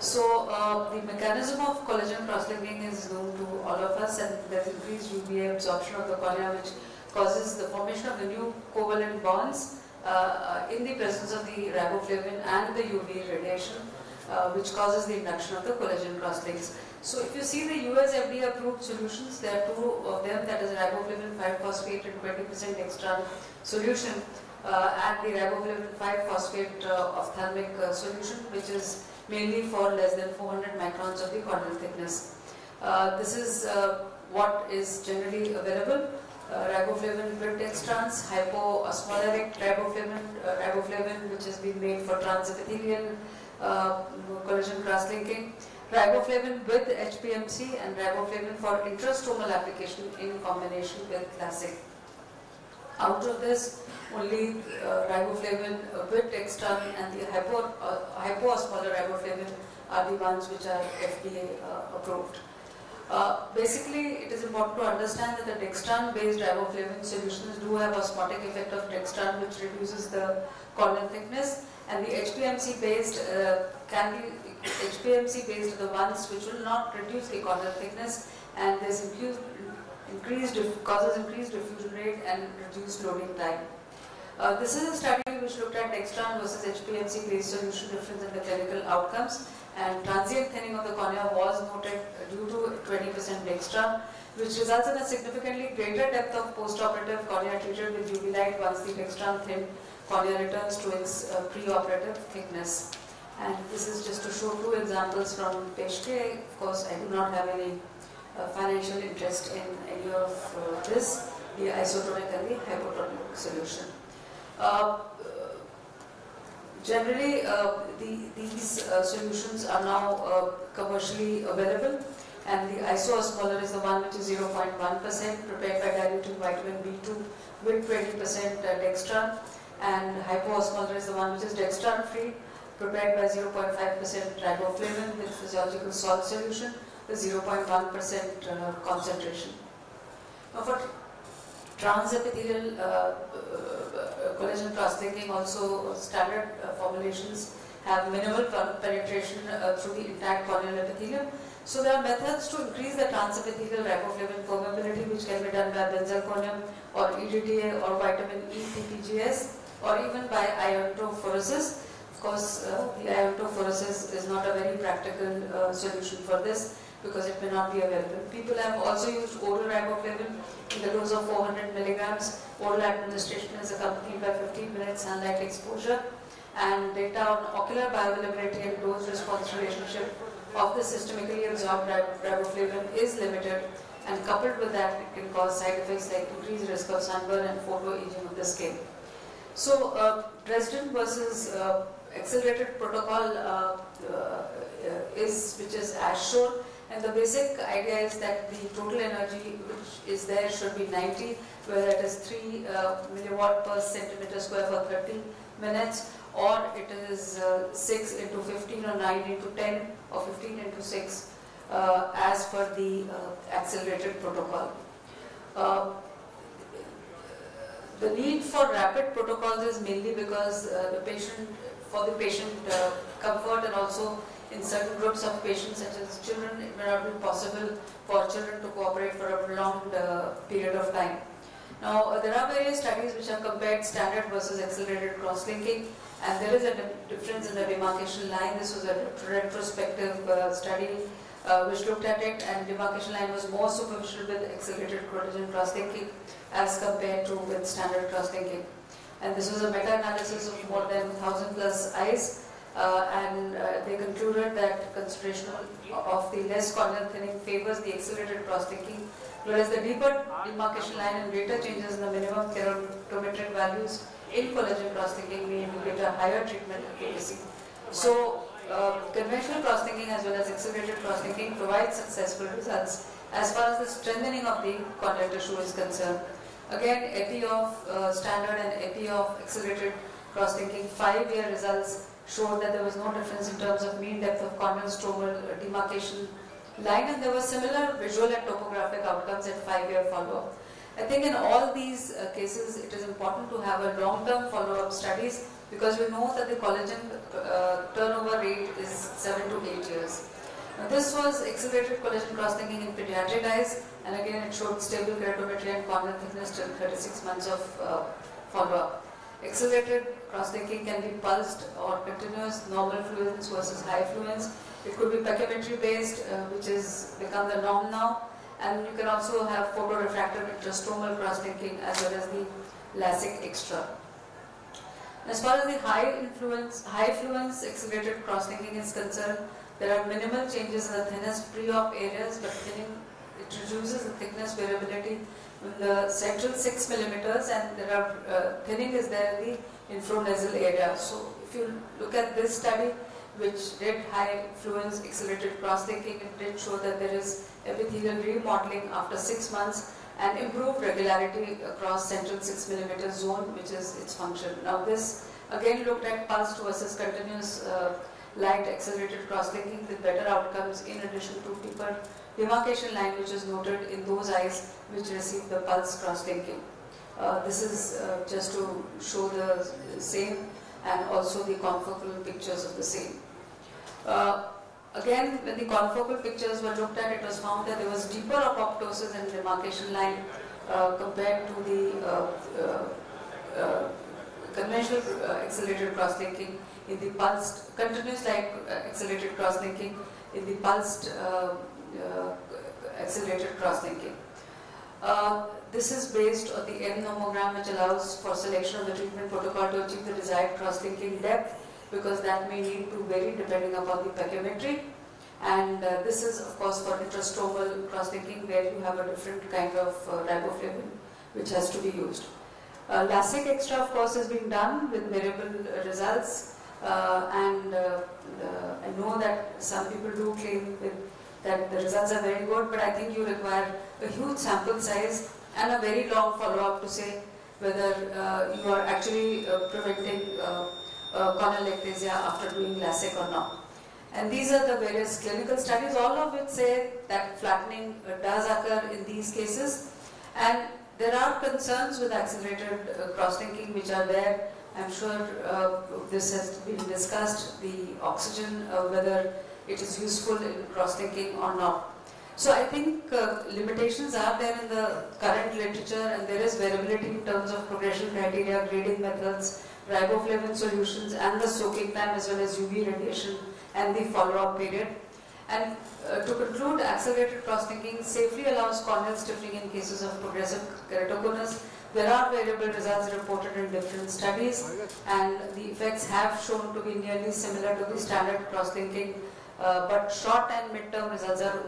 So uh, the mechanism of collagen cross-linking is known to all of us and there's increased UVA absorption of the cornea which causes the formation of the new covalent bonds uh, uh, in the presence of the riboflavin and the UV radiation uh, which causes the induction of the collagen cross-links. So if you see the US FDA approved solutions, there are two of them that is riboflavin 5-phosphate and 20% dextran solution uh, and the riboflavin 5-phosphate uh, ophthalmic solution which is mainly for less than 400 microns of the corneal thickness. Uh, this is uh, what is generally available. Uh, riboflavin glutextrans, hypoosmolaric riboflavin, uh, riboflavin which has been made for transepithelial uh, collagen cross-linking, riboflavin with HPMC and riboflavin for intrastromal application in combination with classic. Out of this, only uh, riboflavin with dextran and the hypo, uh, hypoosmolar riboflavin are the ones which are FDA uh, approved. Uh, basically, it is important to understand that the dextran-based riboflavin solutions do have osmotic effect of dextran, which reduces the corneal thickness, and the HPMC-based uh, can be HPMC-based the ones which will not reduce the corneal thickness, and there's increased, increased causes increased diffusion rate and reduced loading time. Uh, this is a study which looked at dextran versus HPMC-based solution difference in the clinical outcomes and transient thinning of the cornea was noted due to 20% dextran which results in a significantly greater depth of postoperative cornea treated with UV light once the dextran thin cornea returns to its uh, preoperative thickness. And this is just to show two examples from Peschke. Of course, I do not have any uh, financial interest in any of uh, this, the isotonic and the hypotonic solution. Uh, generally, uh, the, these uh, solutions are now commercially available and the isoosmolar is the one which is 0.1% prepared by diluting vitamin B2 with 20% dextran and hypoosmolar is the one which is dextran free prepared by 0.5% riboflavin with physiological salt solution 0.1% uh, concentration. Now for transepithelial uh, uh, collagen cross-linking also standard formulations have minimal penetration through the intact corneal epithelium. So there are methods to increase the transepithelial riboflavin permeability which can be done by benzalkonium or EDTA or vitamin E TPGS or even by iontophoresis. Of course, uh, the iontophoresis is not a very practical uh, solution for this because it may not be available. People have also used oral riboflavin in the dose of 400 milligrams. Oral administration is accompanied by 15 minutes sunlight exposure and data on ocular bioavailability and dose response relationship of the systemically absorbed riboflavin is limited and coupled with that it can cause side effects like increased risk of sunburn and photoaging of the skin. So uh, versus uh, accelerated protocol uh, uh is which is as shown and the basic idea is that the total energy which is there should be 90 whether it is 3 uh, milliwatt per centimeter square for 30 minutes or it is uh, 6 into 15 or 9 into 10 or 15 into 6 uh, as per the uh, accelerated protocol. Uh, the need for rapid protocols is mainly because uh, the patient, for the patient comfort and also in certain groups of patients such as children, it may not be possible for children to cooperate for a prolonged uh, period of time. Now, uh, there are various studies which have compared standard versus accelerated cross-linking and there is a difference in the demarcation line. This was a retrospective uh, study uh, which looked at it and demarcation line was more superficial with accelerated collagen cross-linking as compared to with standard cross-linking. And this was a meta-analysis of more than 1000 plus eyes and uh, they concluded that consideration of the less corneal thinning favors the accelerated cross-linking whereas the deeper demarcation line and greater changes in the minimum keratometric values in collagen cross-linking may indicate a higher treatment efficacy. So uh, conventional cross-linking as well as accelerated cross-linking provides successful results as far as the strengthening of the corneal tissue is concerned. Again, epi of uh, standard and epi of accelerated cross-linking five-year results showed that there was no difference in terms of mean depth of corneal stromal demarcation line and there were similar visual and topographic outcomes at five-year follow-up. I think in all these uh, cases it is important to have a long-term follow-up studies because we know that the collagen uh, turnover rate is 7 to 8 years. Now, this was accelerated collagen cross-linking in pediatric eyes and again it showed stable keratometry and corneal thickness till 36 months of uh, follow-up. Accelerated cross-linking can be pulsed or continuous normal fluence versus high fluence. It could be pachymetry based uh, which has become the norm now and you can also have photorefractive intrastromal cross-linking as well as the LASIK extra. As far as the high influence, high fluence accelerated cross-linking is concerned, there are minimal changes in the thinnest pre-op areas, but thinning, it reduces the thickness variability the central 6 millimeters and there are uh, thinning is there in the infranasal area. So if you look at this study, which did high fluence accelerated cross-linking, it did show that there is epithelial remodeling after 6 months and improved regularity across central 6 millimeter zone, which is its function. Now this again looked at pulsed versus continuous uh, light accelerated cross-linking with better outcomes in addition to deeper demarcation line which is noted in those eyes which receive the pulse cross-linking. Uh, this is uh, just to show the same and also the confocal pictures of the same. Uh, Again, when the confocal pictures were looked at, it was found that there was deeper apoptosis in demarcation line uh, compared to the uh, uh, conventional accelerated cross-linking in the pulsed, continuous like accelerated cross-linking in the pulsed accelerated cross-linking. this is based on the M nomogram which allows for selection of the treatment protocol to achieve the desired cross-linking depth because that may need to vary depending upon the pachymetry. And uh, this is of course for intrastromal cross-linking where you have a different kind of uh, riboflavin which has to be used. Uh, LASIK extra of course has been done with variable results uh, and uh, uh, I know that some people do claim that the results are very good but I think you require a huge sample size and a very long follow-up to say whether you are actually preventing uh, ectasia after doing LASIK or not. And these are the various clinical studies, all of which say that flattening uh, does occur in these cases. And there are concerns with accelerated uh, cross-linking which are there. I'm sure uh, this has been discussed, the oxygen, uh, whether it is useful in cross-linking or not. So I think uh, limitations are there in the current literature and there is variability in terms of progression criteria, grading methods, riboflavin solutions and the soaking time as well as UV radiation and the follow-up period. And uh, to conclude, accelerated cross-linking safely allows corneal stiffening in cases of progressive keratoconus. There are variable results reported in different studies and the effects have shown to be nearly similar to the standard cross-linking uh, but short and mid-term results are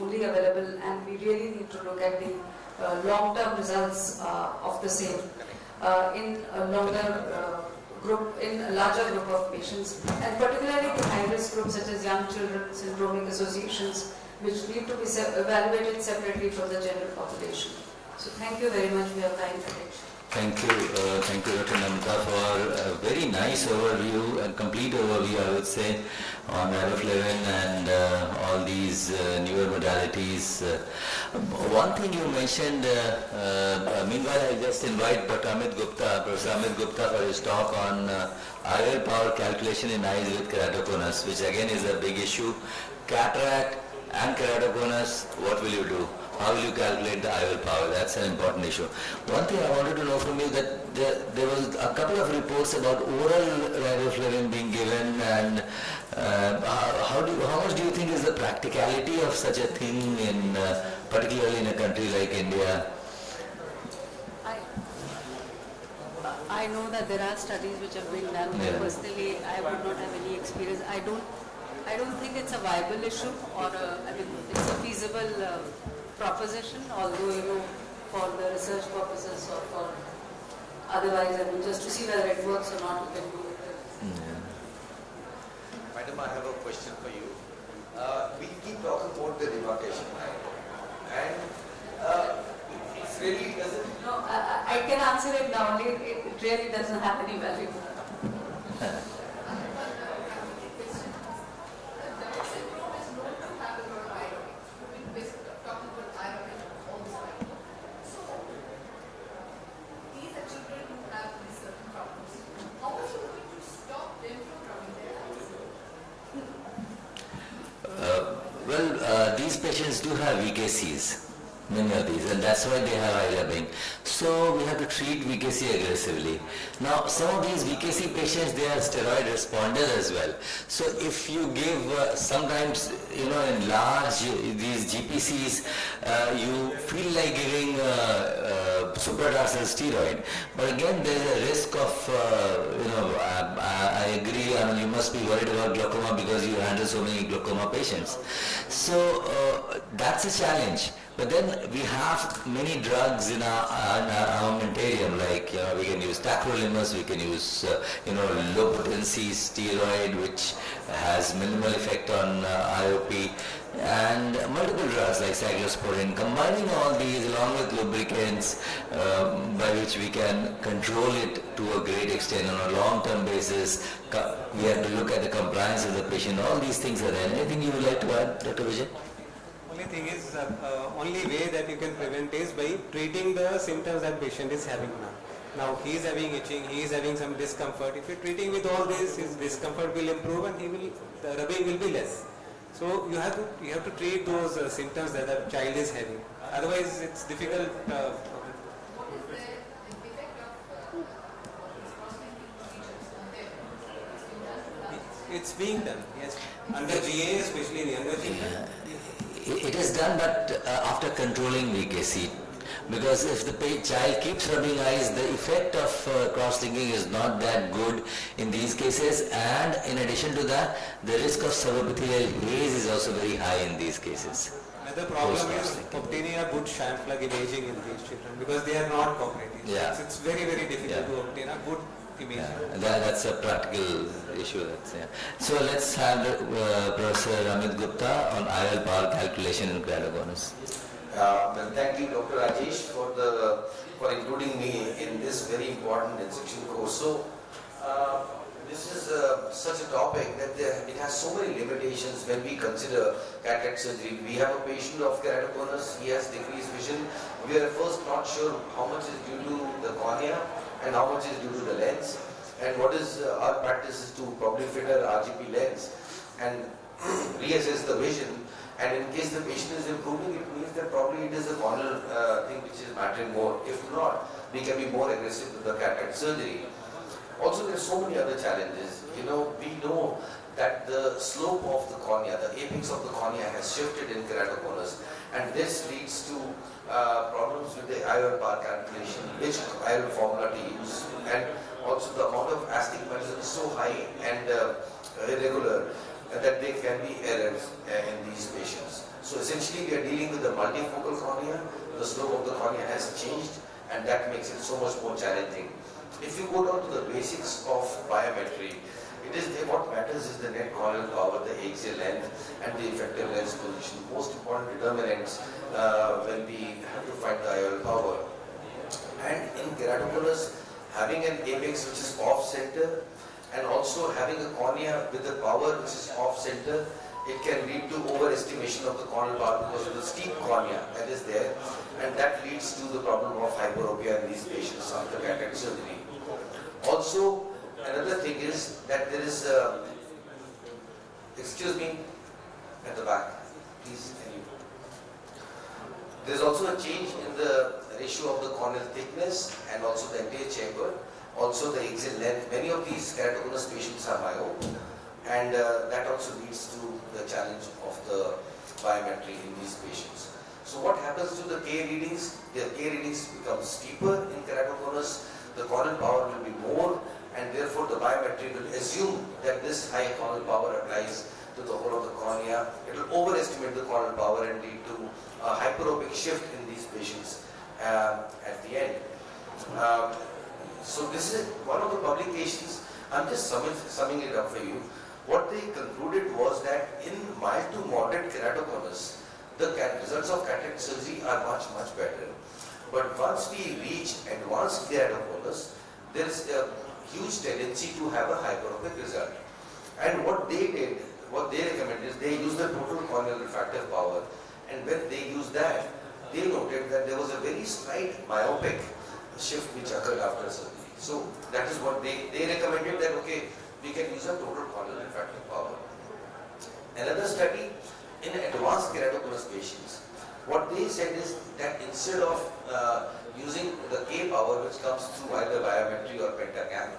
only available and we really need to look at the uh, long-term results uh, of the same uh, in a longer uh, group, in a larger group of patients, and particularly the high-risk groups such as young children, syndromic associations, which need to be se evaluated separately from the general population. So thank you very much for your kind attention. Thank you, uh, thank you Dr. Namrata for a very nice overview and complete overview I would say on riboflavin and uh, all these uh, newer modalities. Uh, one thing you mentioned, uh, uh, meanwhile I just invite Dr. Amit Gupta, Professor Amit Gupta for his talk on IOL power calculation in eyes with keratoconus which again is a big issue. Cataract and keratoconus, what will you do? How will you calculate the IOL power? That's an important issue. One thing I wanted to know from you that there, there was a couple of reports about oral riboflavin being given and uh, how, how, how do you, how much do you think is the practicality of such a thing in uh, particularly in a country like India? I, know that there are studies which have been done, but Yeah. personally, I would not have any experience. I don't, I don't think it's a viable issue or a, I mean, it's a feasible uh, proposition, although, you know, for the research purposes or for otherwise, I mean, just to see whether it works or not, you can do it. Madam, I have a question for you. Uh, we keep talking about the demarcation line, and uh, it's really doesn't. No, I, I I can answer it now, it, it really doesn't have any value. These are children who have these certain problems. How are you going to stop them from coming there? Uh, well, uh, these patients do have VKCs, many of these, and that's why they have eye rubbing. So we have to treat VKC aggressively. Now, some of these VKC patients, they are steroid responders as well. So if you give, uh, sometimes, you know, in large, these GPCs, uh, you feel like giving uh, uh, supratarsal steroid. But again, there is a risk of, uh, you know, must be worried about glaucoma because you handle so many glaucoma patients. So uh, that's a challenge. But then we have many drugs in our, in our armamentarium, like you know, we can use tacrolimus, we can use uh, you know low potency steroid, which has minimal effect on uh, IOP, and multiple drugs like cyclosporin. Combining all these along with lubricants, um, by which we can control it to a great extent on a long-term basis. We have to look at the compliance of the patient. All these things are there. Anything you would like to add, Dr. Vijay? Only thing is, uh, uh, only way that you can prevent is by treating the symptoms that patient is having now. Now he is having itching, he is having some discomfort. If you're treating with all this, his discomfort will improve and he will, the rubbing will be less. So you have to, you have to treat those uh, symptoms that the child is having. Otherwise, it's difficult. Uh, uh? It's being done, yes. Under GA, especially in younger children. It it is done, but uh, after controlling VKC. Because if the child keeps rubbing eyes, the effect of uh, cross-linking is not that good in these cases. And in addition to that, the risk of subepithelial haze is also very high in these cases. Another problem is obtaining a good Scheimpflug imaging in these children because they are not cooperative. Yeah. It's, it's very, very difficult Yeah. to obtain a good image. Yeah, that, that's a practical issue. That's, yeah. So let's have uh, Professor Amit Gupta on IL power calculation in keratoconus. Uh, well, thank you, Dr. Rajesh, for the for including me in this very important instruction course. So, uh, this is uh, such a topic that there, it has so many limitations when we consider cataract surgery. We have a patient of keratoconus, he has decreased vision. We are first not sure how much is due to the cornea and how much is due to the lens. And what is uh, our practice is to probably fit a RGP lens and reassess the vision. And in case the patient is improving, it means that probably it is a corneal uh, thing which is mattering more. If not, we can be more aggressive with the cataract surgery. Also, there are so many other challenges. You know, we know that the slope of the cornea, the apex of the cornea has shifted in keratoconus and this leads to uh, problems with the IOL power calculation, which IOL formula to use and also the amount of astigmatism is so high and uh, irregular that there can be errors uh, in these patients. So essentially we are dealing with the multifocal cornea, the slope of the cornea has changed and that makes it so much more challenging. If you go down to the basics of biometry, it is the, what matters is the net corneal power, the axial length, and the effective lens position. Most important determinants uh, when we have to find the IOL power. And in keratoconus, having an apex which is off center, and also having a cornea with the power which is off center, it can lead to overestimation of the corneal power because of the steep cornea that is there, and that leads to the problem of hyperopia in these patients after cataract surgery. Also, another thing is that there is, uh, excuse me, at the back, please? There is also a change in the ratio of the corneal thickness and also the anterior chamber, also the axial length. Many of these keratoconus patients are myope and uh, that also leads to the challenge of the biometry in these patients. So what happens to the K readings? The K readings become steeper in keratoconus, the corneal power will be more and therefore the biometry will assume that this high corneal power applies to the whole of the cornea. It will overestimate the corneal power and lead to a hyperopic shift in these patients uh, at the end. Um, so this is one of the publications, I'm just summing, summing it up for you. What they concluded was that in mild to moderate keratoconus, the results of cataract surgery are much, much better. But once we reach advanced keratoconus, there is a huge tendency to have a hyperopic result. And what they did, what they recommended is they used the total corneal refractive power. And when they used that, they noted that there was a very slight myopic shift which occurred after surgery. So that is what they, they recommended that okay, we can use a total corneal refractive power. Another study in advanced keratoconus patients, what they said is that instead of uh, using the K power which comes through either biometry or pentacam,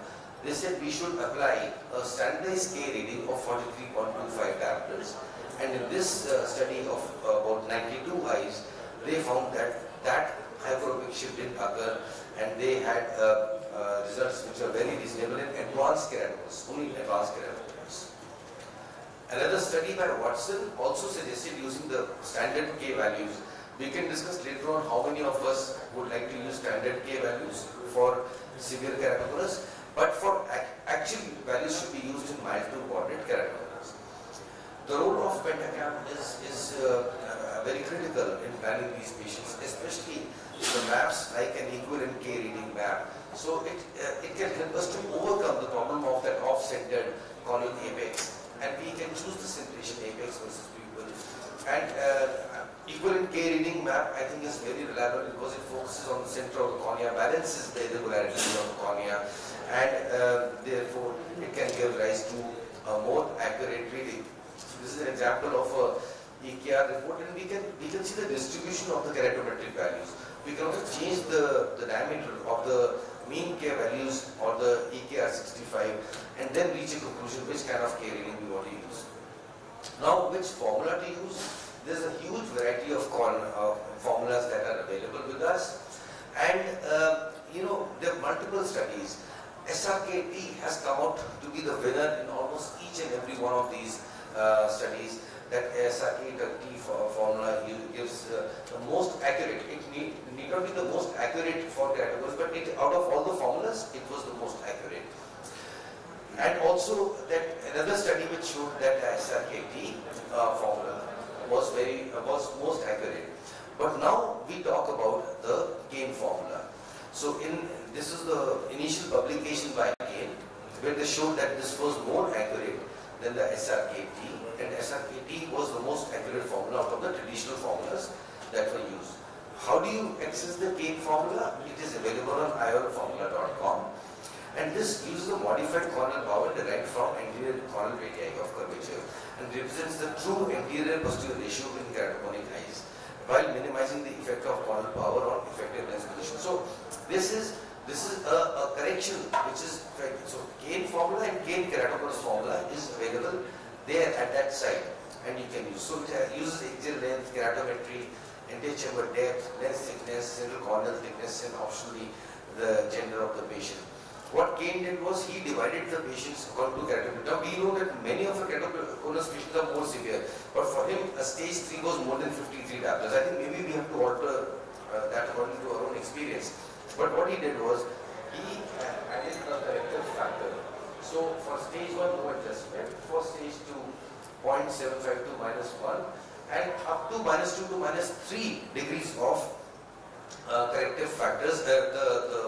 they said we should apply a standardized K reading of 43.25 diopters. And in this uh, study of uh, about 92 eyes, they found that that hyperopic shift didn't occur and they had uh, uh, results which are very reasonable in advanced keratoconus, only advanced keratoconus. Another study by Watson also suggested using the standard K values. We can discuss later on how many of us would like to use standard K values for severe keratoconus, but for ac actual values should be used in mild to moderate keratoconus. The role of pentacam is, is uh, uh, very critical in planning these patients, especially the maps like an equivalent K reading map. So it, uh, it can help us to overcome the problem of that off-centered corneal apex and we can choose the centration apex versus pupil. And uh, equivalent K reading map I think is very reliable because it focuses on the center of the cornea, balances the irregularities of the cornea and uh, therefore it can give rise to a more accurate reading. So this is an example of a EKR report and we can, we can see the distribution of the keratometric values. We can also change the, the diameter of the mean K values or the EKR 65 and then reach a conclusion which kind of K reading we want to use. Now which formula to use? There's a huge variety of uh, formulas that are available with us and uh, you know there are multiple studies. SRKT has come out to be the winner in almost each and every one of these uh, studies that SRKT formula gives uh, the most accurate. It need, need not be the most accurate for categories, but it, out of all the formulas, it was the most accurate. And also that another study which showed that SRKT uh, formula was very uh, was most accurate. But now we talk about the Kane formula. So in this is the initial publication by Kane, where they showed that this was more accurate than the SRKT, and SRKT was the most accurate formula out of the traditional formulas that were used. How do you access the Kane formula? It is available on iolformula.com. And this uses a modified corneal power derived from anterior corneal radii of curvature and represents the true anterior posterior ratio in keratoconic eyes while minimizing the effect of corneal power on effective lens position. So this is this is a, a correction which is so Kane formula and Kane keratoconus formula is available there at that site and you can use. So it uses axial length, keratometry, antechamber depth, lens thickness, central corneal thickness and optionally the gender of the patient. What Kane did was he divided the patients according to keratometry. Now we know that many of the keratoconus patients are more severe, but for him a stage 3 was more than 53 tablets. I think maybe we have to alter uh, that according to our own experience. But what he did was he added a corrective factor. So for stage 1 no adjustment, for stage 2 0.75 to minus 1 and up to minus 2 to minus 3 degrees of uh, corrective factors, uh, the, the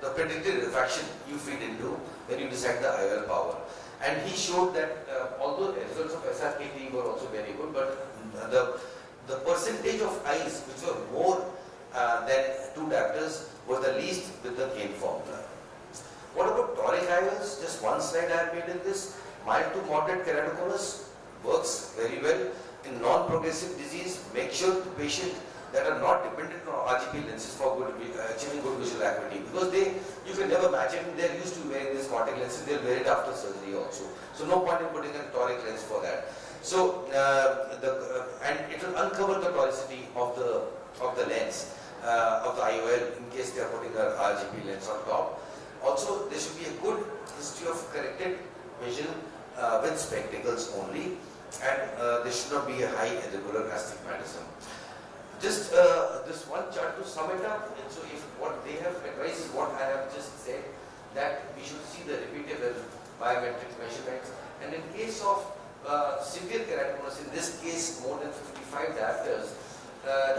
the predicted refraction you feed into when you decide the IOL power. And he showed that uh, although the results of SRKT were also very good, but the, the percentage of eyes which were more uh, than two diopters were the least with the Kane formula. What about toric IOLs? Just one slide I have made in this. Mild to moderate keratoconus works very well. In non-progressive disease, make sure the patient that are not dependent on RGP lenses for good, uh, achieving good visual acuity because they you can never it. They're used to wearing these contact lenses. They'll wear it after surgery also. So no point in putting a toric lens for that. So uh, the uh, and it will uncover the toricity of the of the lens uh, of the IOL in case they are putting a RGP lens on top. Also, there should be a good history of corrected vision uh, with spectacles only, and uh, there should not be a high irregular astigmatism. Just uh, this one chart to sum it up. And so, if what they have advised is what I have just said, that we should see the repeatable biometric measurements, and in case of uh, severe keratoconus, in this case more than 55 diopters, uh,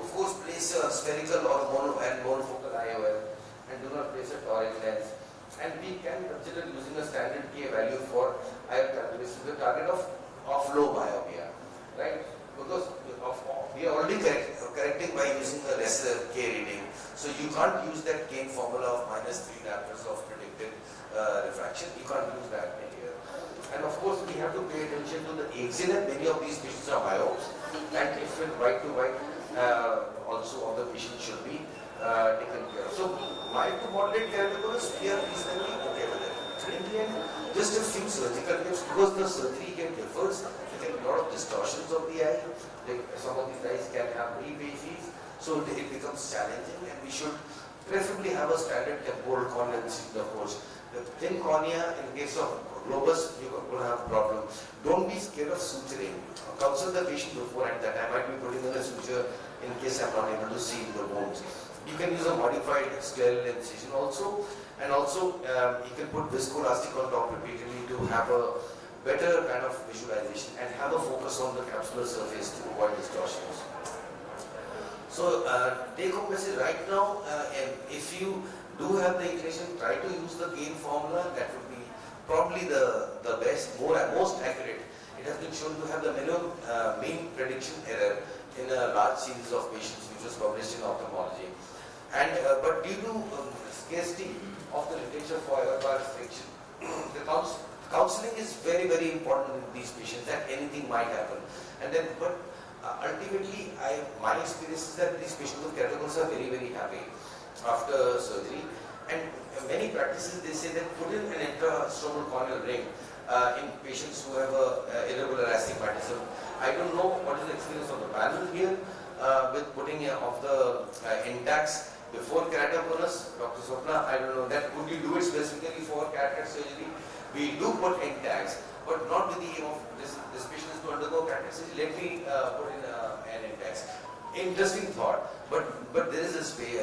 of course place a spherical or mono and monofocal IOL and do not place a toric lens. And we can consider using a standard K value for IOL calculation a target of, of low myopia, right? Because of, we are already correct, correcting by using a lesser K reading. So you can't use that K formula of minus 3 diopters of predicted uh, refraction. You can't use that here. And of course, we have to pay attention to the axilla. Many of these patients are myopes, and if in white to white, uh, also the patient should be uh, taken care of. So, mild to moderate keratoconus, we are reasonably okay with it. In the end, just a few surgical tips because the surgery can differs. You get a lot of distortions of the eye. Like some of these eyes can have rephases, so it becomes challenging, and we should preferably have a standard temporal corneal approach. The thin cornea, in case of globus, you will have problem. Don't be scared of suturing. Consult the patient before and that I might be putting in a suture in case I'm not able to see the bones. You can use a modified scleral incision also, and also um, you can put viscoelastic on top repeatedly to have a better kind of visualization and have a focus on the capsular surface to avoid distortions. So uh, take home message right now, uh, if you do have the inclination, try to use the Kane formula. That would probably the, the best, more most accurate. It has been shown to have the minimum uh, mean prediction error in a large series of patients, which was published in ophthalmology. And uh, but due to um, scarcity of the literature for error restriction, the couns- counseling is very very important in these patients. That anything might happen, and then but uh, ultimately, I, my experience is that these patients with keratoconus are very, very happy after surgery. And many practices, they say that put in an intrastromal corneal ring uh, in patients who have a, uh, irregular astigmatism. I don't know what is the experience of the panel here uh, with putting uh, of the uh, intacs before keratoconus. Dr. Swapna, I don't know that. Would you do it specifically for cataract surgery? We do put intacs, but not with the aim of this, this patient is to undergo cataract surgery. Let me uh, put in uh, an index. Interesting thought, but but there is a space.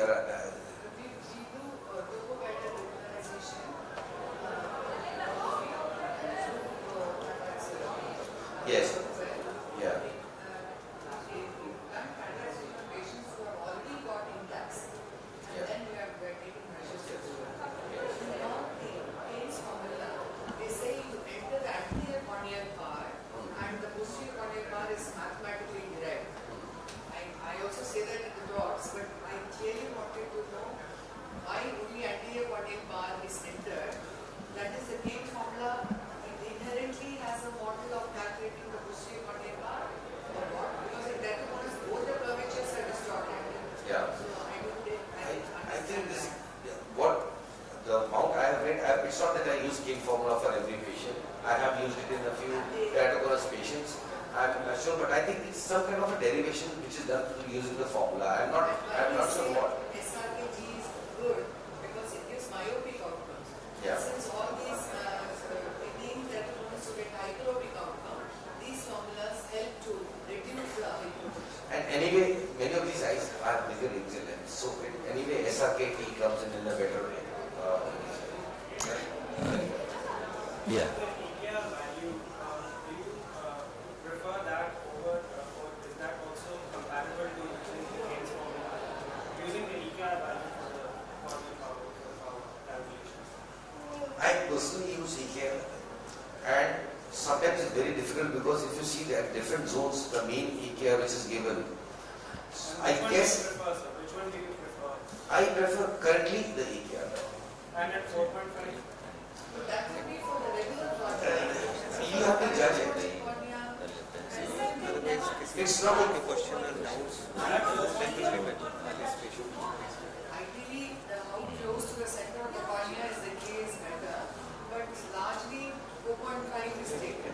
Is taken.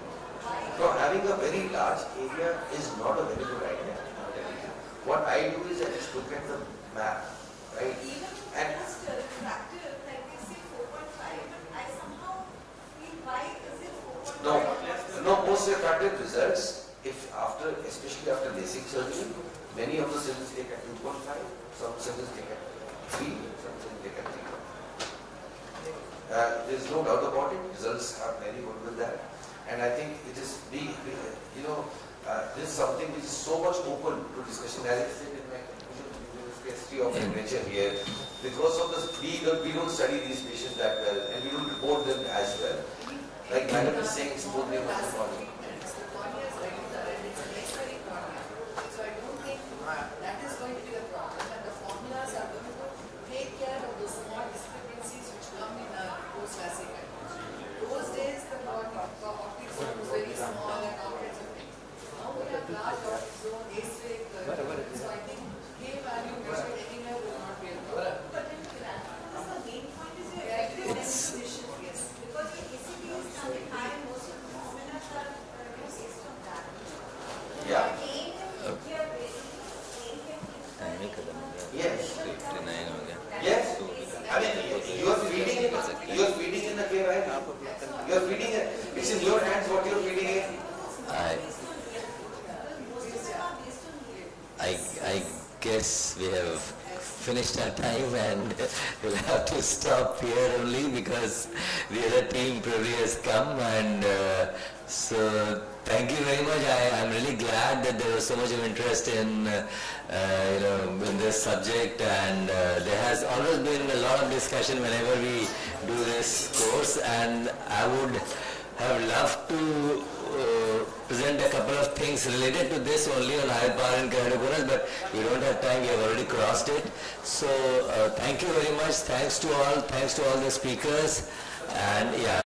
No, having a very large area is not a very good idea. What I do is I just look at the map, right? Even And- uh, refractive, like they say 4.5, I somehow feel why is it 4.5? No, no refractive results, if after, especially after LASIK surgery, many of the cells take at 2.5, some cells take at 3, some cells take at 3. Uh, there's no doubt about it, results are very good with that. And I think it is, be- you know, uh, this is something which is so much open to discussion, as I said in my history of literature here, because of this, we don't, we don't study these patients that well, and we don't report them as well. Like Madam is saying, the discussion whenever we do this course and I would have loved to uh, present a couple of things related to this only on power and keratoconus, but we don't have time, we have already crossed it. So uh, thank you very much, thanks to all, thanks to all the speakers, and yeah.